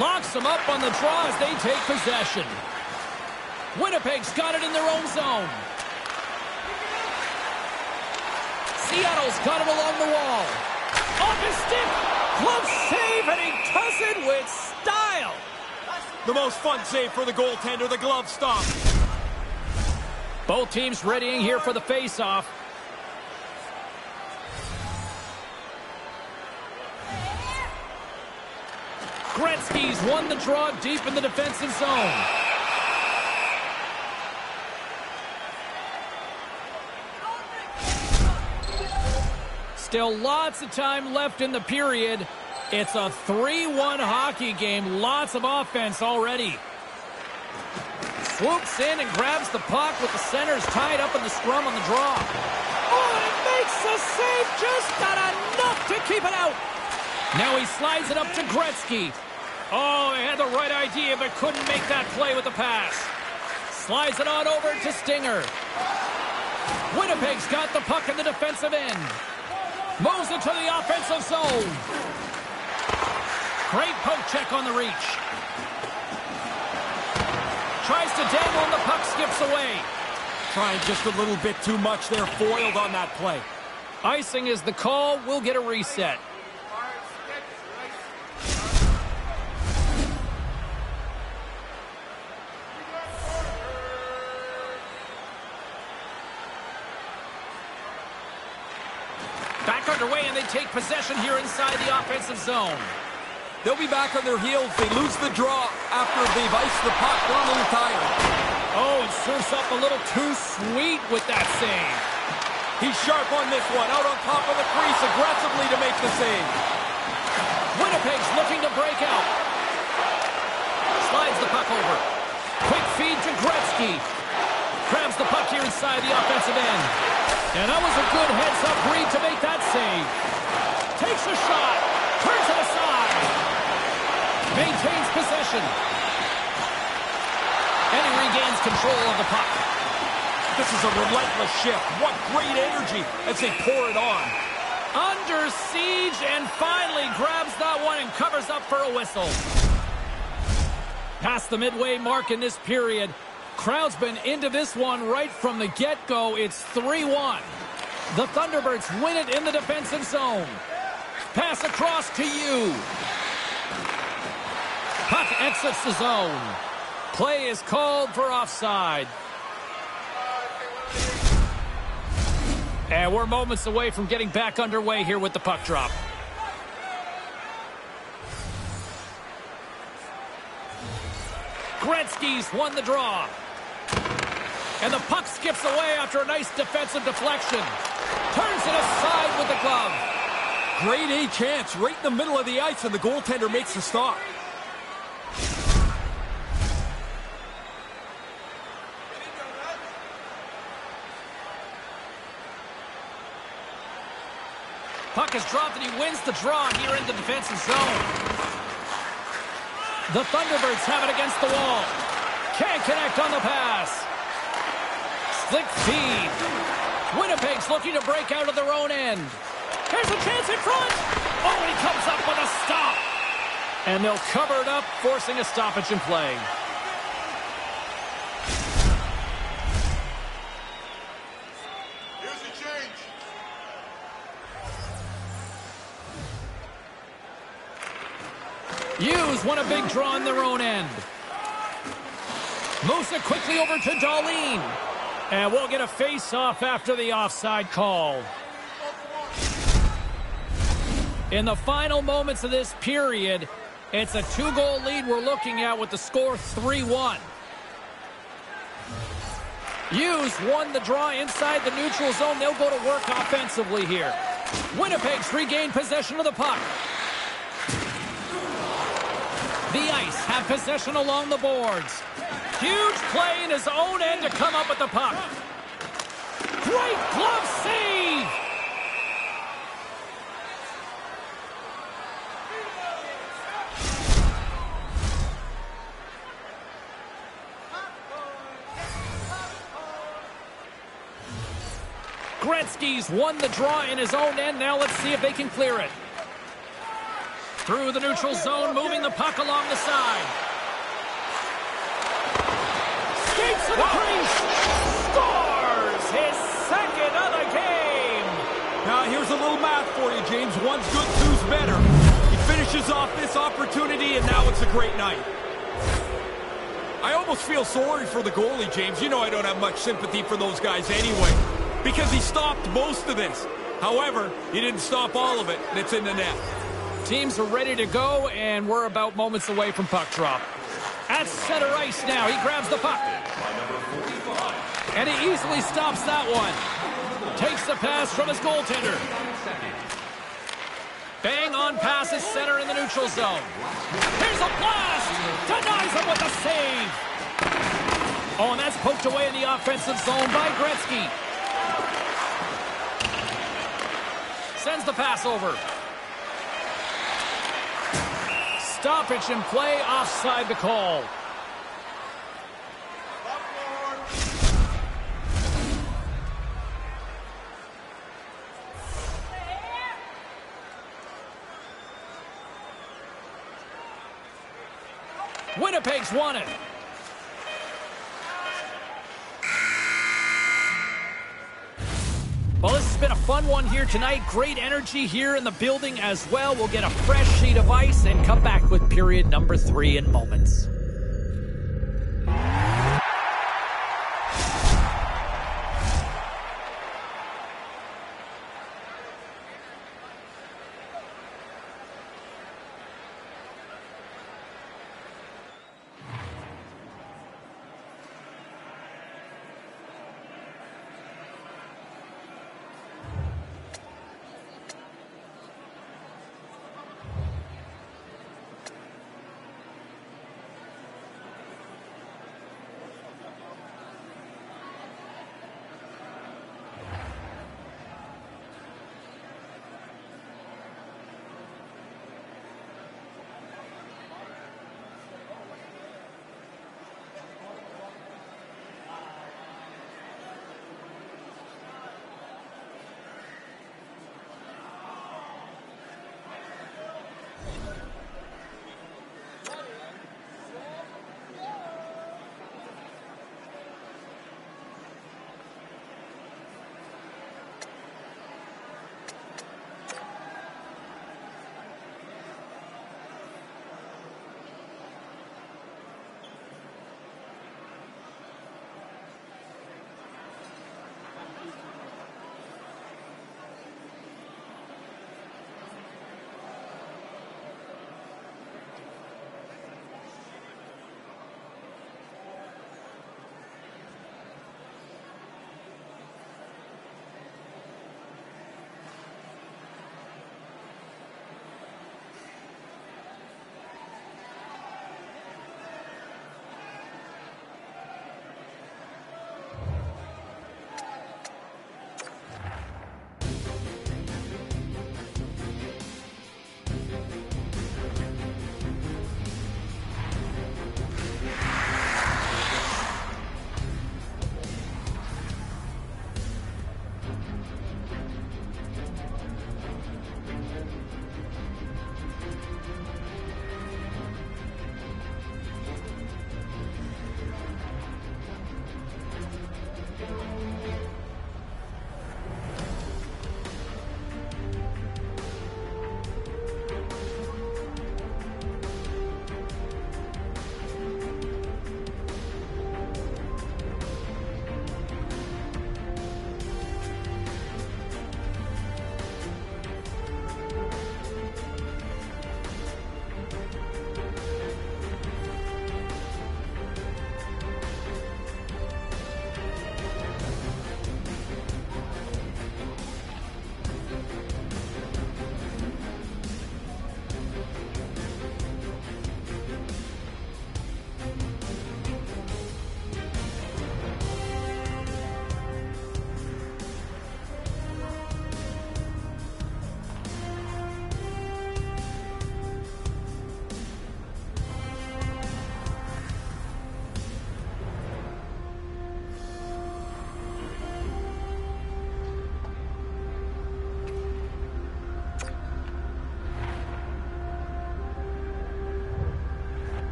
Locks them up on the draw as they take possession. Winnipeg's got it in their own zone. Seattle's got it along the wall. Off his stick. Glove save, and he does it with style. The most fun save for the goaltender, the glove stop. Both teams readying here for the face-off. Gretzky's won the draw deep in the defensive zone. Still lots of time left in the period. It's a 3-1 hockey game. Lots of offense already swoops in and grabs the puck with the centers tied up in the scrum on the draw. Oh, and makes the save. Just got enough to keep it out. Now he slides it up to Gretzky. Oh, he had the right idea, but couldn't make that play with the pass. Slides it on over to Stinger. Winnipeg's got the puck in the defensive end. Moves it to the offensive zone. Great poke check on the reach. Tries to dangle and the puck skips away. Trying just a little bit too much there. Foiled on that play. Icing is the call. We'll get a reset. Take possession here inside the offensive zone. They'll be back on their heels. They lose the draw after they've iced the puck. They're a little. Oh, and surfs up a little too sweet with that save. He's sharp on this one. Out on top of the crease aggressively to make the save. Winnipeg's looking to break out. Slides the puck over. Quick feed to Gretzky. Grabs the puck here inside the offensive end. And that was a good heads-up read to make that save. Takes a shot. Turns it aside. Maintains possession. And he regains control of the puck. This is a relentless shift. What great energy as they pour it on. Under siege and finally grabs that one and covers up for a whistle. Past the midway mark in this period. Crowd's been into this one right from the get-go. It's 3-1. The Thunderbirds win it in the defensive zone. Pass across to you. Puck exits the zone. Play is called for offside. And we're moments away from getting back underway here with the puck drop. Gretzky's won the draw. And the puck skips away after a nice defensive deflection. Turns it aside with the glove. Great A chance right in the middle of the ice, and the goaltender makes the stop. Puck is dropped and he wins the draw here in the defensive zone. The Thunderbirds have it against the wall. Can't connect on the pass. Slick feed. Winnipeg's looking to break out of their own end. Here's a chance in front. Oh, he comes up with a stop. And they'll cover it up, forcing a stoppage in play. Here's the change. Hughes won a big draw in their own end. Moves it quickly over to Dahlin. And we'll get a face-off after the offside call. In the final moments of this period, it's a two-goal lead we're looking at with the score 3-1. Hughes won the draw inside the neutral zone. They'll go to work offensively here. Winnipeg's regained possession of the puck. The Ice possession along the boards. Huge play in his own end to come up with the puck. Great glove save! Gretzky's won the draw in his own end. Now let's see if they can clear it. Through the neutral zone, moving the puck along the side. Skates to the crease. Scores his second of the game. Now, here's a little math for you, James. One's good, two's better. He finishes off this opportunity, and now it's a great night. I almost feel sorry for the goalie, James. You know I don't have much sympathy for those guys anyway, because he stopped most of this. However, he didn't stop all of it, and it's in the net. Teams are ready to go, and we're about moments away from puck drop. At center ice now, he grabs the puck. And he easily stops that one. Takes the pass from his goaltender. Bang on passes center in the neutral zone. Here's a blast! Denies him with a save! Oh, and that's poked away in the offensive zone by Gretzky. Sends the pass over. Stoppage in play, offside the call. Winnipeg's won it. Well, this has been a fun one here tonight. Great energy here in the building as well. We'll get a fresh sheet of ice and come back with period number three in moments.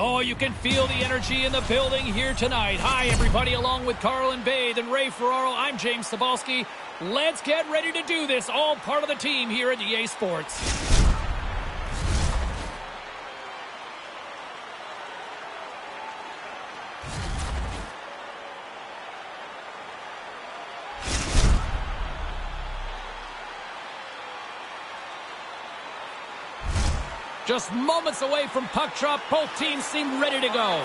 Oh, you can feel the energy in the building here tonight. Hi, everybody, along with Carl and Bade and Ray Ferraro. I'm James Cybulski. Let's get ready to do this. All part of the team here at EA Sports. Just moments away from puck drop. Both teams seem ready to go.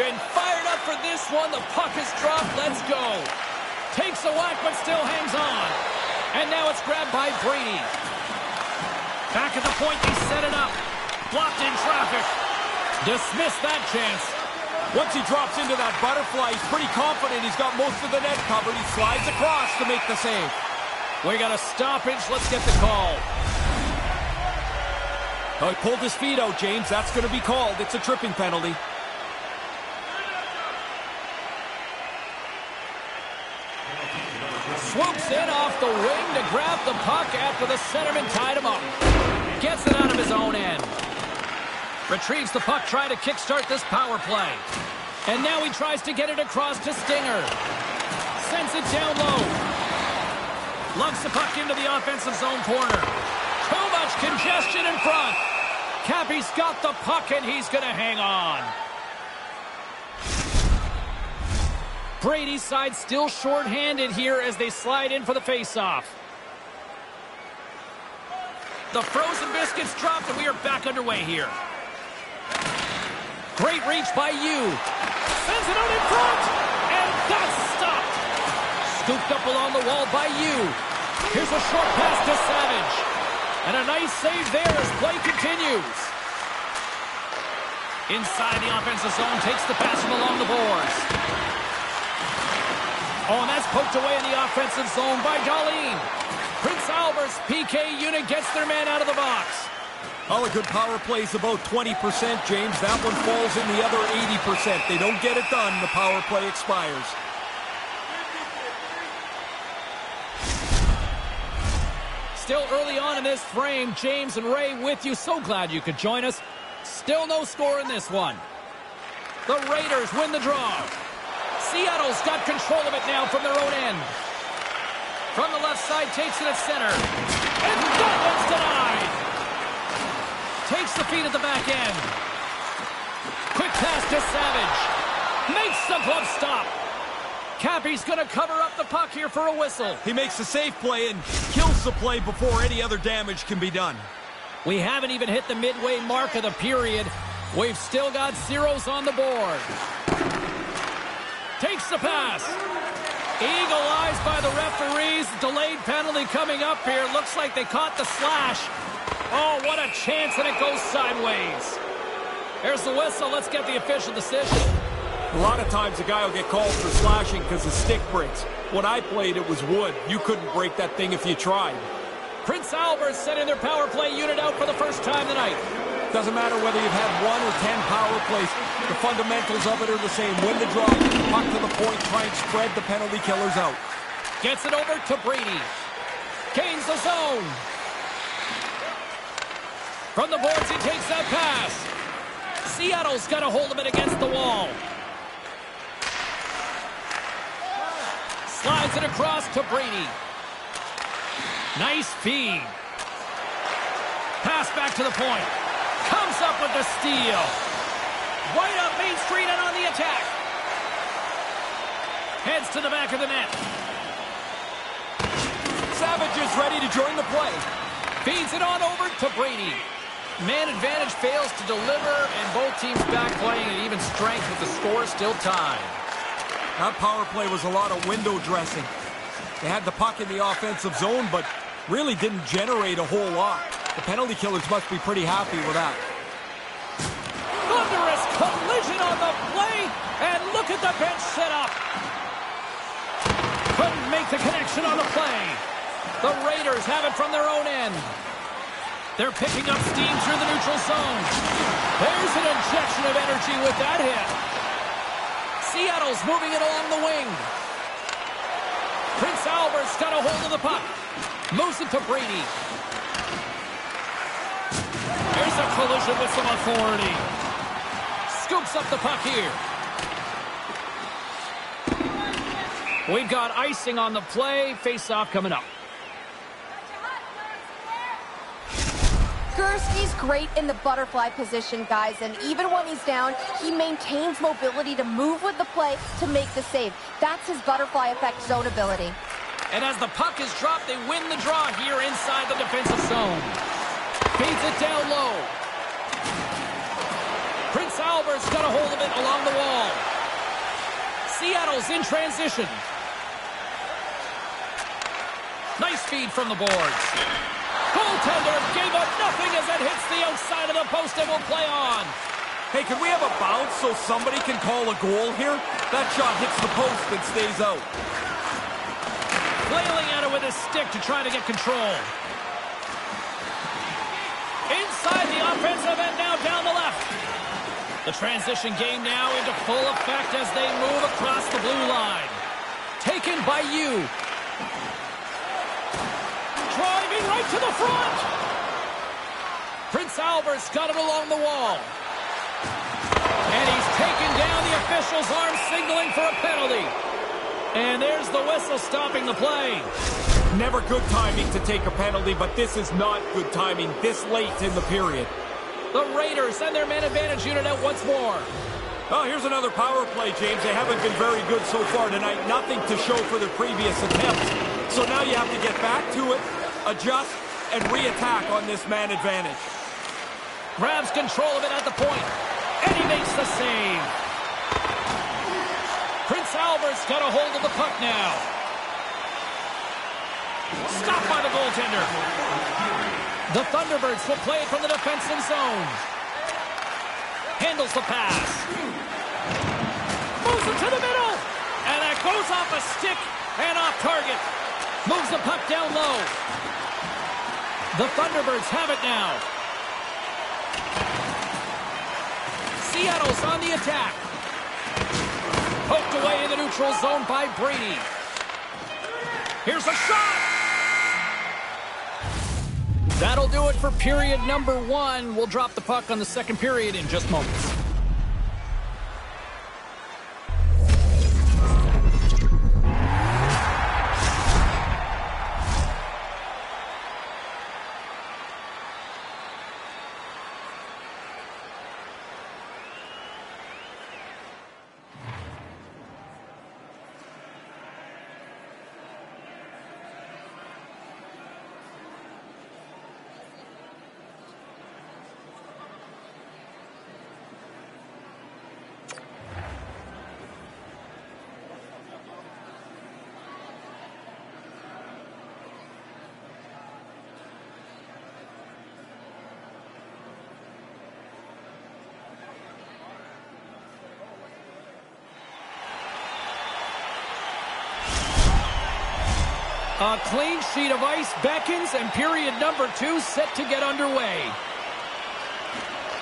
Been fired up for this one. The puck is dropped. Let's go. Takes a whack, but still hangs on. And now it's grabbed by Brady. Back at the point, they set it up. Blocked in traffic. Dismiss that chance. Once he drops into that butterfly, he's pretty confident he's got most of the net covered. He slides across to make the save. We got a stoppage. Let's get the call. Oh, he pulled his feet out, James. That's going to be called. It's a tripping penalty. Swoops in off the wing to grab the puck after the centerman tied him up. Gets it out of his own end. Retrieves the puck, trying to kickstart this power play. And now he tries to get it across to Stinger. Sends it down low. Lugs the puck into the offensive zone corner. Too much congestion in front. Cappy's got the puck, and he's going to hang on. Brady's side still short-handed here as they slide in for the face-off. The frozen biscuits dropped, and we are back underway here. Great reach by you. Sends it out in front, and that's. Scooped up along the wall by you. Here's a short pass to Savage. And a nice save there as play continues. Inside the offensive zone, takes the pass from along the boards. Oh, and that's poked away in the offensive zone by Dahlin. Prince Albert's PK unit gets their man out of the box. All a good power play is about 20%, James. That one falls in the other 80%. They don't get it done, the power play expires. Still early on in this frame, James and Ray with you. So glad you could join us. Still no score in this one. The Raiders win the draw. Seattle's got control of it now from their own end. From the left side, takes it at center. And that one's denied. Takes the feed at the back end. Quick pass to Savage. Makes the glove stop. Cappy's going to cover up the puck here for a whistle. He makes a safe play and kills the play before any other damage can be done. We haven't even hit the midway mark of the period. We've still got zeros on the board. Takes the pass. Eagle eyes by the referees. Delayed penalty coming up here. Looks like they caught the slash. Oh, what a chance, and it goes sideways. There's the whistle. Let's get the official decision. A lot of times a guy will get called for slashing because the stick breaks. When I played, it was wood. You couldn't break that thing if you tried. Prince Albert sending their power play unit out for the first time tonight. Doesn't matter whether you've had one or ten power plays. The fundamentals of it are the same. Win the draw, puck to the point, try and spread the penalty killers out. Gets it over to Brady. Kane's the zone. From the boards, he takes that pass. Seattle's got a hold of it against the wall. Slides it across to Brady. Nice feed. Pass back to the point. Comes up with the steal. Right up Main Street and on the attack. Heads to the back of the net. Savage is ready to join the play. Feeds it on over to Brady. Man advantage fails to deliver, and both teams back playing at even strength with the score still tied. That power play was a lot of window dressing. They had the puck in the offensive zone, but really didn't generate a whole lot. The penalty killers must be pretty happy with that. Thunderous collision on the play, and look at the bench set up. Couldn't make the connection on the play. The Raiders have it from their own end. They're picking up steam through the neutral zone. There's an injection of energy with that hit. Seattle's moving it along the wing. Prince Albert's got a hold of the puck. Moves it to Brady. There's a collision with some authority. Scoops up the puck here. We've got icing on the play. Face-off coming up. Gursky's great in the butterfly position, guys, and even when he's down, he maintains mobility to move with the play to make the save. That's his butterfly effect zone ability. And as the puck is dropped, they win the draw here inside the defensive zone. Feeds it down low. Prince Albert's got a hold of it along the wall. Seattle's in transition. Nice feed from the boards. Goaltender gave up nothing as it hits the outside of the post and will play on. Hey, can we have a bounce so somebody can call a goal here? That shot hits the post and stays out. Flailing at it with his stick to try to get control. Inside the offensive end now down the left. The transition game now into full effect as they move across the blue line. Taken by you. Driving right to the front. Prince Albert's got it along the wall. And he's taken down the official's arm signaling for a penalty. And there's the whistle stopping the play. Never good timing to take a penalty, but this is not good timing this late in the period. The Raiders send their man advantage unit out once more. Oh, here's another power play, James. They haven't been very good so far tonight. Nothing to show for their previous attempts. So now you have to get back to it, adjust, and re-attack on this man advantage. Grabs control of it at the point. and he makes the save. Prince Albert's got a hold of the puck now. Stopped by the goaltender. The Thunderbirds will play it from the defensive zone. Handles the pass. Moves it to the middle. And that goes off a stick and off target. Moves the puck down low. The Thunderbirds have it now. Seattle's on the attack. Poked away in the neutral zone by Brady. Here's a shot. That'll do it for period number one. We'll drop the puck on the second period in just moments. A clean sheet of ice beckons, and period number two set to get underway.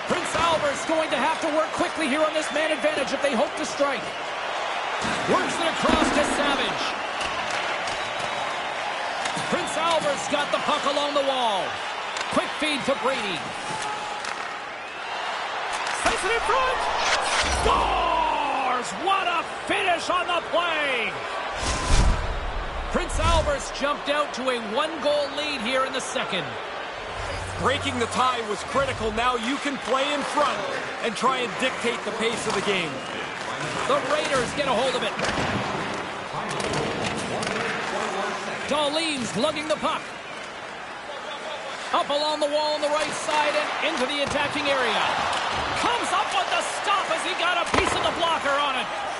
Prince Albert's going to have to work quickly here on this man advantage if they hope to strike. Works it across to Savage. Prince Albert's got the puck along the wall. Quick feed to Brady. Sends it in front. Scores! What a finish on the play! Prince Albert's jumped out to a one-goal lead here in the second. Breaking the tie was critical. Now you can play in front and try and dictate the pace of the game. The Raiders get a hold of it. Dahlin's lugging the puck. Up along the wall on the right side and into the attacking area. Comes up with the stop as he got a piece of the blocker on it.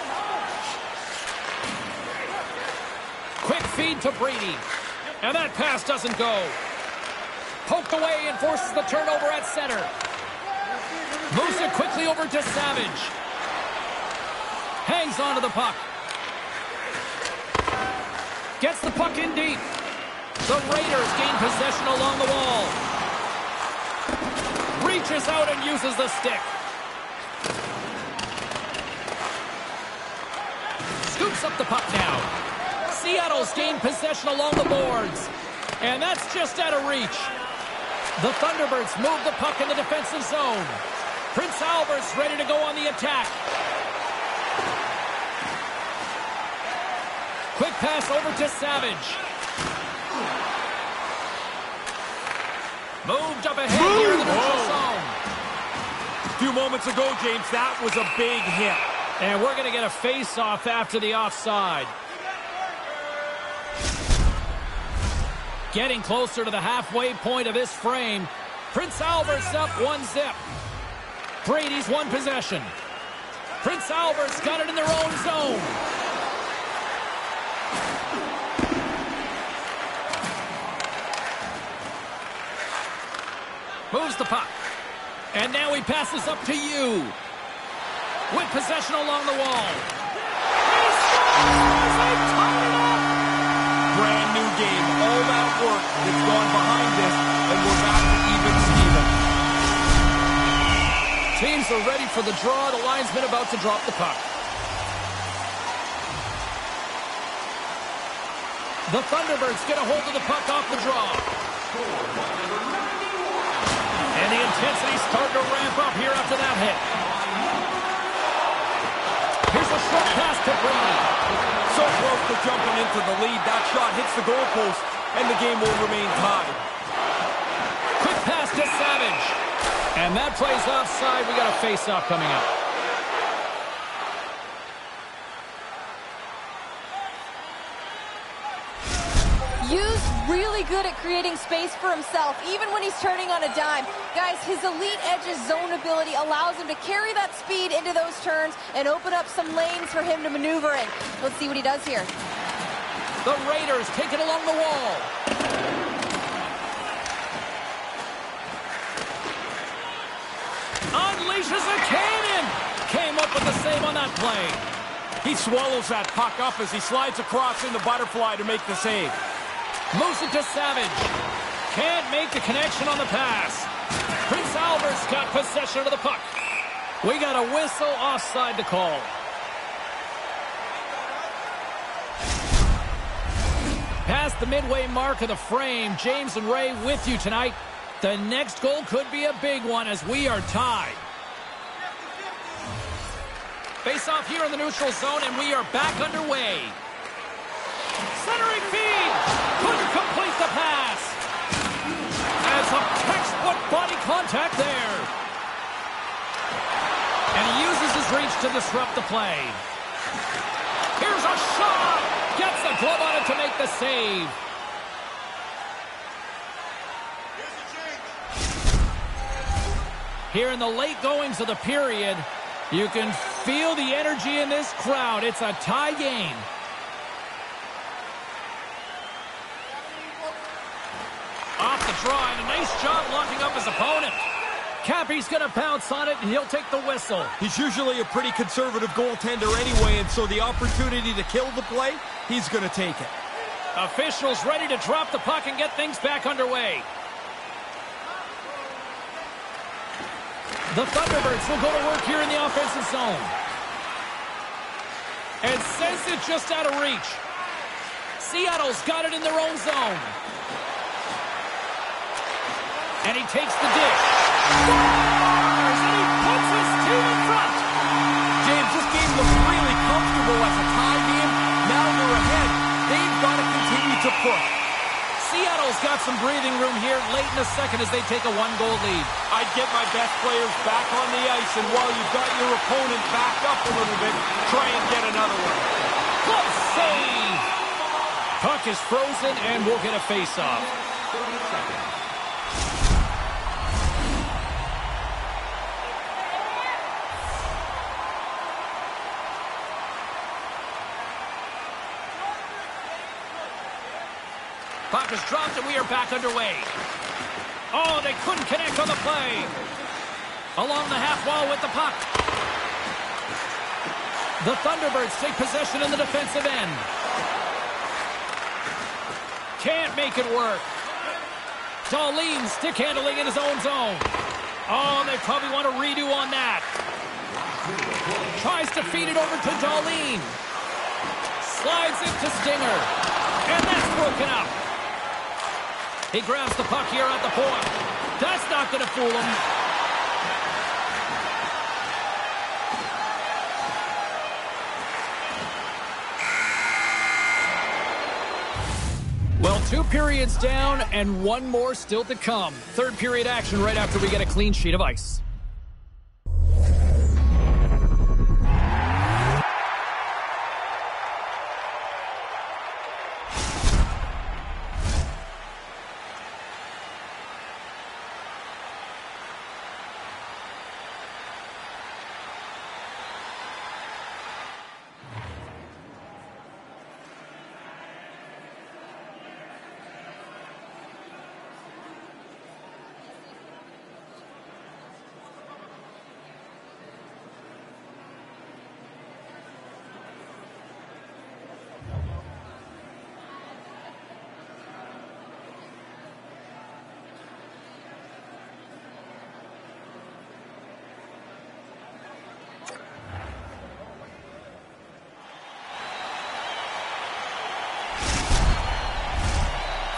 To Brady. And that pass doesn't go. Poked away and forces the turnover at center. Moves it quickly over to Savage. Hangs onto the puck. Gets the puck in deep. The Raiders gain possession along the wall. Reaches out and uses the stick. Scoops up the puck now. Seattle's gained possession along the boards. And that's just out of reach. The Thunderbirds move the puck in the defensive zone. Prince Albert's ready to go on the attack. Quick pass over to Savage. Moved up ahead Move. here in the neutral zone. A few moments ago, James, that was a big hit. And we're going to get a face-off after the offside. Getting closer to the halfway point of this frame. Prince Albert's up one zip. Brady's one possession. Prince Albert's got it in their own zone. Moves the puck. And now he passes up to you. With possession along the wall. All that work that's gone behind this, and we're back to even Steven. Teams are ready for the draw. The linesman about to drop the puck. The Thunderbirds get a hold of the puck off the draw. And the intensity starting to ramp up here after that hit. Here's a short pass to Brady. So close to jumping into the lead. That shot hits the goalpost, and the game will remain tied. Quick pass to Savage. And that play's offside. We got a face-off coming up. Hughes really good at creating space for himself, even when he's turning on a dime. Guys, his elite edge's zone ability allows him to carry that speed into those turns and open up some lanes for him to maneuver in. Let's see what he does here. The Raiders take it along the wall. Unleashes a cannon. Came up with the save on that play. He swallows that puck up as he slides across in the butterfly to make the save. Moves it to Savage. Can't make the connection on the pass. Prince Albert's got possession of the puck. We got a whistle offside to call. Past the midway mark of the frame, James and Ray with you tonight. The next goal could be a big one as we are tied. Face off here in the neutral zone, and we are back underway. Centering feed. Couldn't complete the pass. And some textbook body contact there. And he uses his reach to disrupt the play. Here's a shot. The glove on it to make the save. Here in the late goings of the period, you can feel the energy in this crowd. It's a tie game. try, and a nice job locking up his opponent. Cappy's going to pounce on it, and he'll take the whistle. He's usually a pretty conservative goaltender anyway, and so the opportunity to kill the play, he's going to take it. Officials ready to drop the puck and get things back underway. The Thunderbirds will go to work here in the offensive zone. And sends it just out of reach. Seattle's got it in their own zone. And he takes the dish. Scores! And he puts his team in front. James, this game looks really comfortable as a tie game. Now they're ahead. They've got to continue to push. Seattle's got some breathing room here late in the second as they take a one-goal lead. I'd get my best players back on the ice, and while you've got your opponent backed up a little bit, try and get another one. Close save! Puck is frozen, and we'll get a face-off. Puck is dropped, and we are back underway. Oh, they couldn't connect on the play. Along the half wall with the puck. The Thunderbirds take possession in the defensive end. Can't make it work. Dahlin stick handling in his own zone. Oh, they probably want to redo on that. Tries to feed it over to Dahlin. Slides it to Stinger. And that's broken up. He grabs the puck here at the point. That's not going to fool him. Well, two periods down and one more still to come. Third period action right after we get a clean sheet of ice.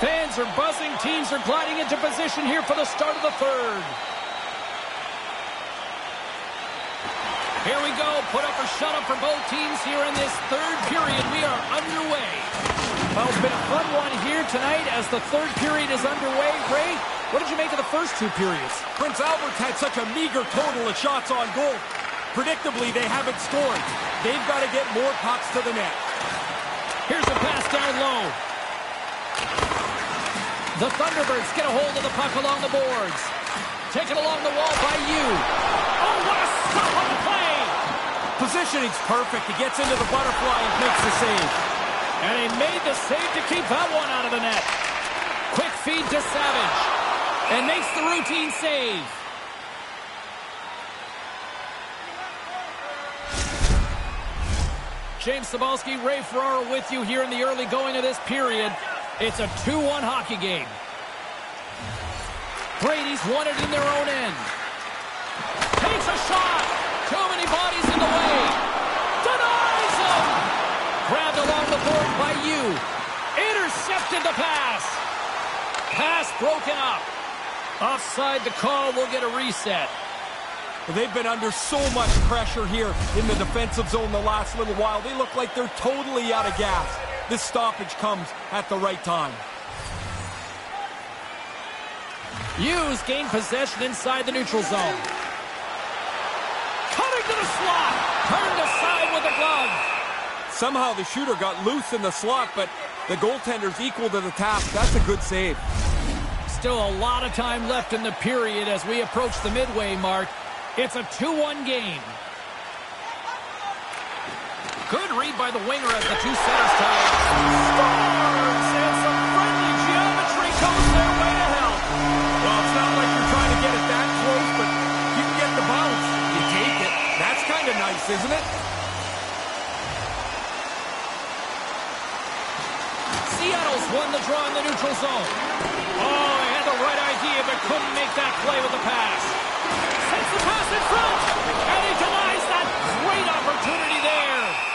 Fans are buzzing. Teams are gliding into position here for the start of the third. Here we go. Put up or shut up for both teams here in this third period. We are underway. Well, it's been a fun one here tonight as the third period is underway. Ray, what did you make of the first two periods? Prince Albert's had such a meager total of shots on goal. Predictably, they haven't scored. They've got to get more pucks to the net. Here's a pass down low. The Thunderbirds get a hold of the puck along the boards. Taken along the wall by you. Oh, what a stop on the play! Positioning's perfect. He gets into the butterfly and makes the save. And he made the save to keep that one out of the net. Quick feed to Savage. And makes the routine save. James Cybulski, Ray Ferraro with you here in the early going of this period. It's a 2-1 hockey game. Brady's won it in their own end. Takes a shot. Too many bodies in the way. Denies him. Grabbed along the board by you. Intercepted the pass. Pass broken up. Offside the call. We'll get a reset. They've been under so much pressure here in the defensive zone the last little while. They look like they're totally out of gas. This stoppage comes at the right time. Hughes gain possession inside the neutral zone. Cutting to the slot. Turned aside with a glove. Somehow the shooter got loose in the slot, but the goaltender's equal to the task. That's a good save. Still a lot of time left in the period as we approach the midway mark. It's a 2-1 game. Good read by the winger as the two centers tie up. Scores! And some friendly geometry goes their way to help. Well, it's not like you're trying to get it that close, but you can get the bounce. You take it. That's kind of nice, isn't it? Seattle's won the draw in the neutral zone. Oh, he had the right idea, but couldn't make that play with the pass. Sends the pass in front, and he denies that great opportunity there.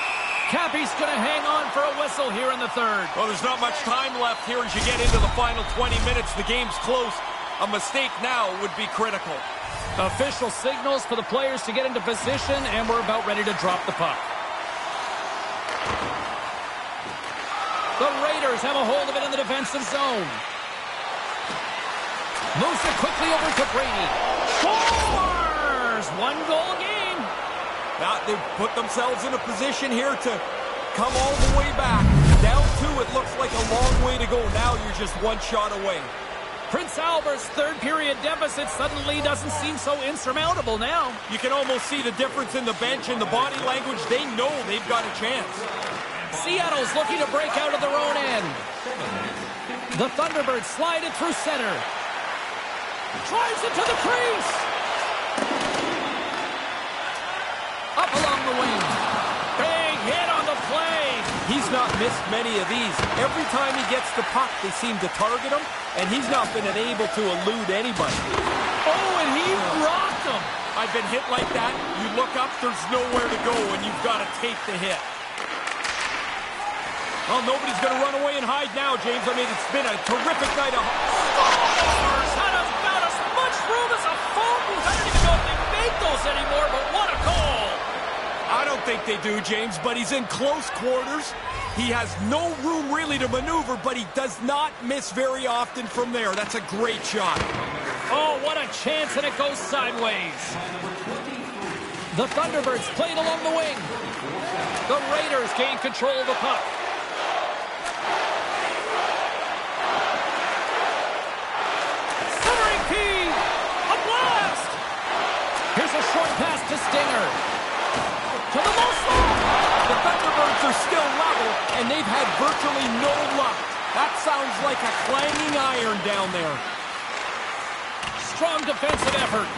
Cappy's going to hang on for a whistle here in the third. Well, there's not much time left here as you get into the final 20 minutes. The game's close. A mistake now would be critical. Official signals for the players to get into position, and we're about ready to drop the puck. The Raiders have a hold of it in the defensive zone. Moves it quickly over to Brady. Scores! One goal game. Now, they've put themselves in a position here to come all the way back. Down two, it looks like a long way to go. Now you're just one shot away. Prince Albert's third period deficit suddenly doesn't seem so insurmountable now. You can almost see the difference in the bench and the body language. They know they've got a chance. Seattle's looking to break out of their own end. The Thunderbirds slide it through center. Drives it to the crease. Up along the wing. Big hit on the play. He's not missed many of these. Every time he gets the puck, they seem to target him, and he's not been able to elude anybody. Oh, and he rocked him. I've been hit like that. You look up, there's nowhere to go, and you've got to take the hit. Well, nobody's going to run away and hide now, James. I mean, it's been a terrific night of... Stars had about as much room as a phone booth. I don't even know if they make those anymore, but what a call. I don't think they do, James, but he's in close quarters. He has no room really to maneuver, but he does not miss very often from there. That's a great shot. Oh, what a chance, and it goes sideways. The Thunderbirds played along the wing. The Raiders gain control of the puck. Centering key! A blast! Here's a short pass to Stinger. To the low slot! The Thunderbirds are still level, and they've had virtually no luck. That sounds like a clanging iron down there. Strong defensive effort.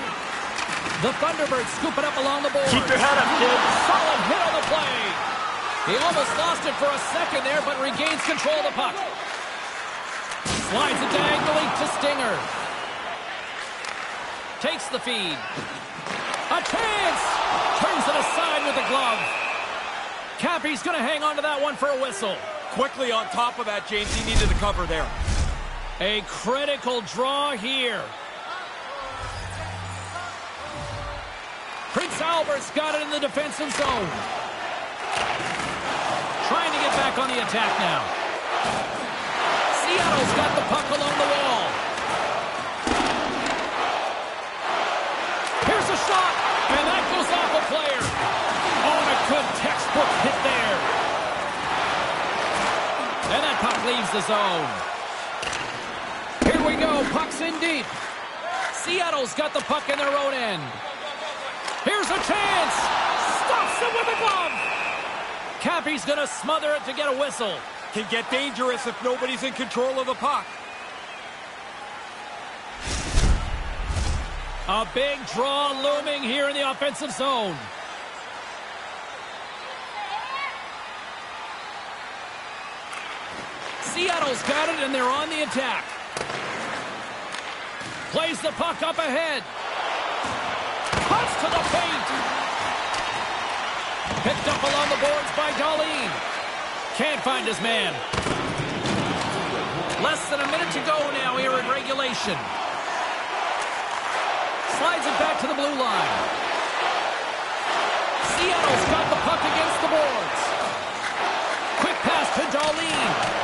The Thunderbirds scoop it up along the board. Keep your head up, kid. Solid hit on the play. He almost lost it for a second there, but regains control of the puck. Slides it diagonally to Stinger. Takes the feed. A chance! Turns it aside with the glove. Cappy's going to hang on to that one for a whistle. Quickly on top of that, James, he needed to cover there. A critical draw here. Prince Albert's got it in the defensive zone. Trying to get back on the attack now. Seattle's got the puck along the wall. Here's a shot, and that goes off a player. Oh, a good textbook hit there. And that puck leaves the zone. Here we go, puck's in deep. Seattle's got the puck in their own end. Here's a chance. Stops it with a glove. Cappy's going to smother it to get a whistle. Can get dangerous if nobody's in control of the puck. A big draw looming here in the offensive zone. Seattle's got it, and they're on the attack. Plays the puck up ahead. Cuts to the paint. Picked up along the boards by Dahlin. Can't find his man. Less than a minute to go now here in regulation. Slides it back to the blue line. Seattle's got the puck against the boards. Quick pass to Dahlin.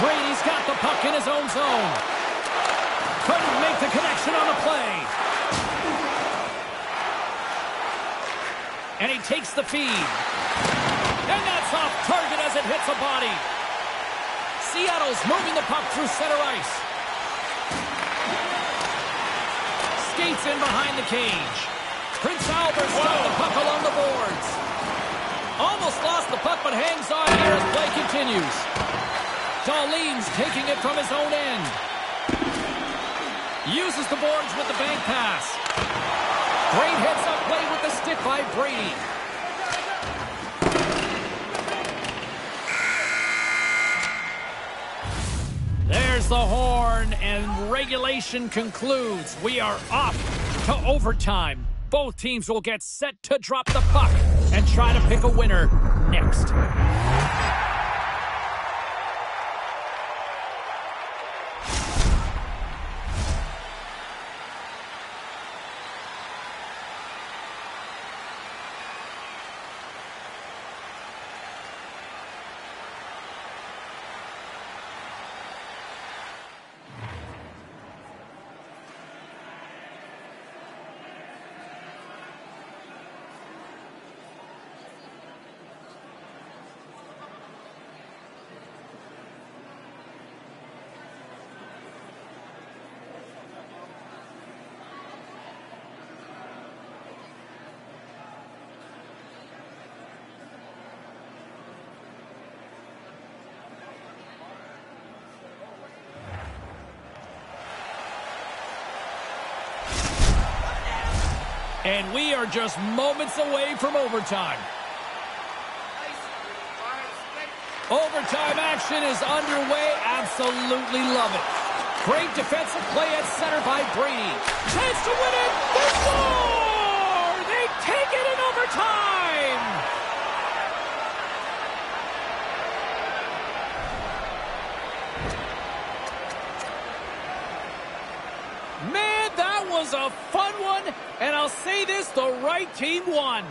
Brady's got the puck in his own zone. Couldn't make the connection on the play. And he takes the feed. And that's off target as it hits a body. Seattle's moving the puck through center ice. Skates in behind the cage. Prince Albert's got the puck along the boards. Almost lost the puck, but hangs on here as play continues. Dahlin's taking it from his own end. Uses the boards with the bank pass. Great heads-up play with the stick by Brady. There's the horn, and regulation concludes. We are off to overtime. Both teams will get set to drop the puck and try to pick a winner next. are just moments away from overtime. Overtime action is underway. Absolutely love it. Great defensive play at center by Brady. Chance to win it. They score! They take it in overtime! Man, that was a fun one and I'll say this, the right team won.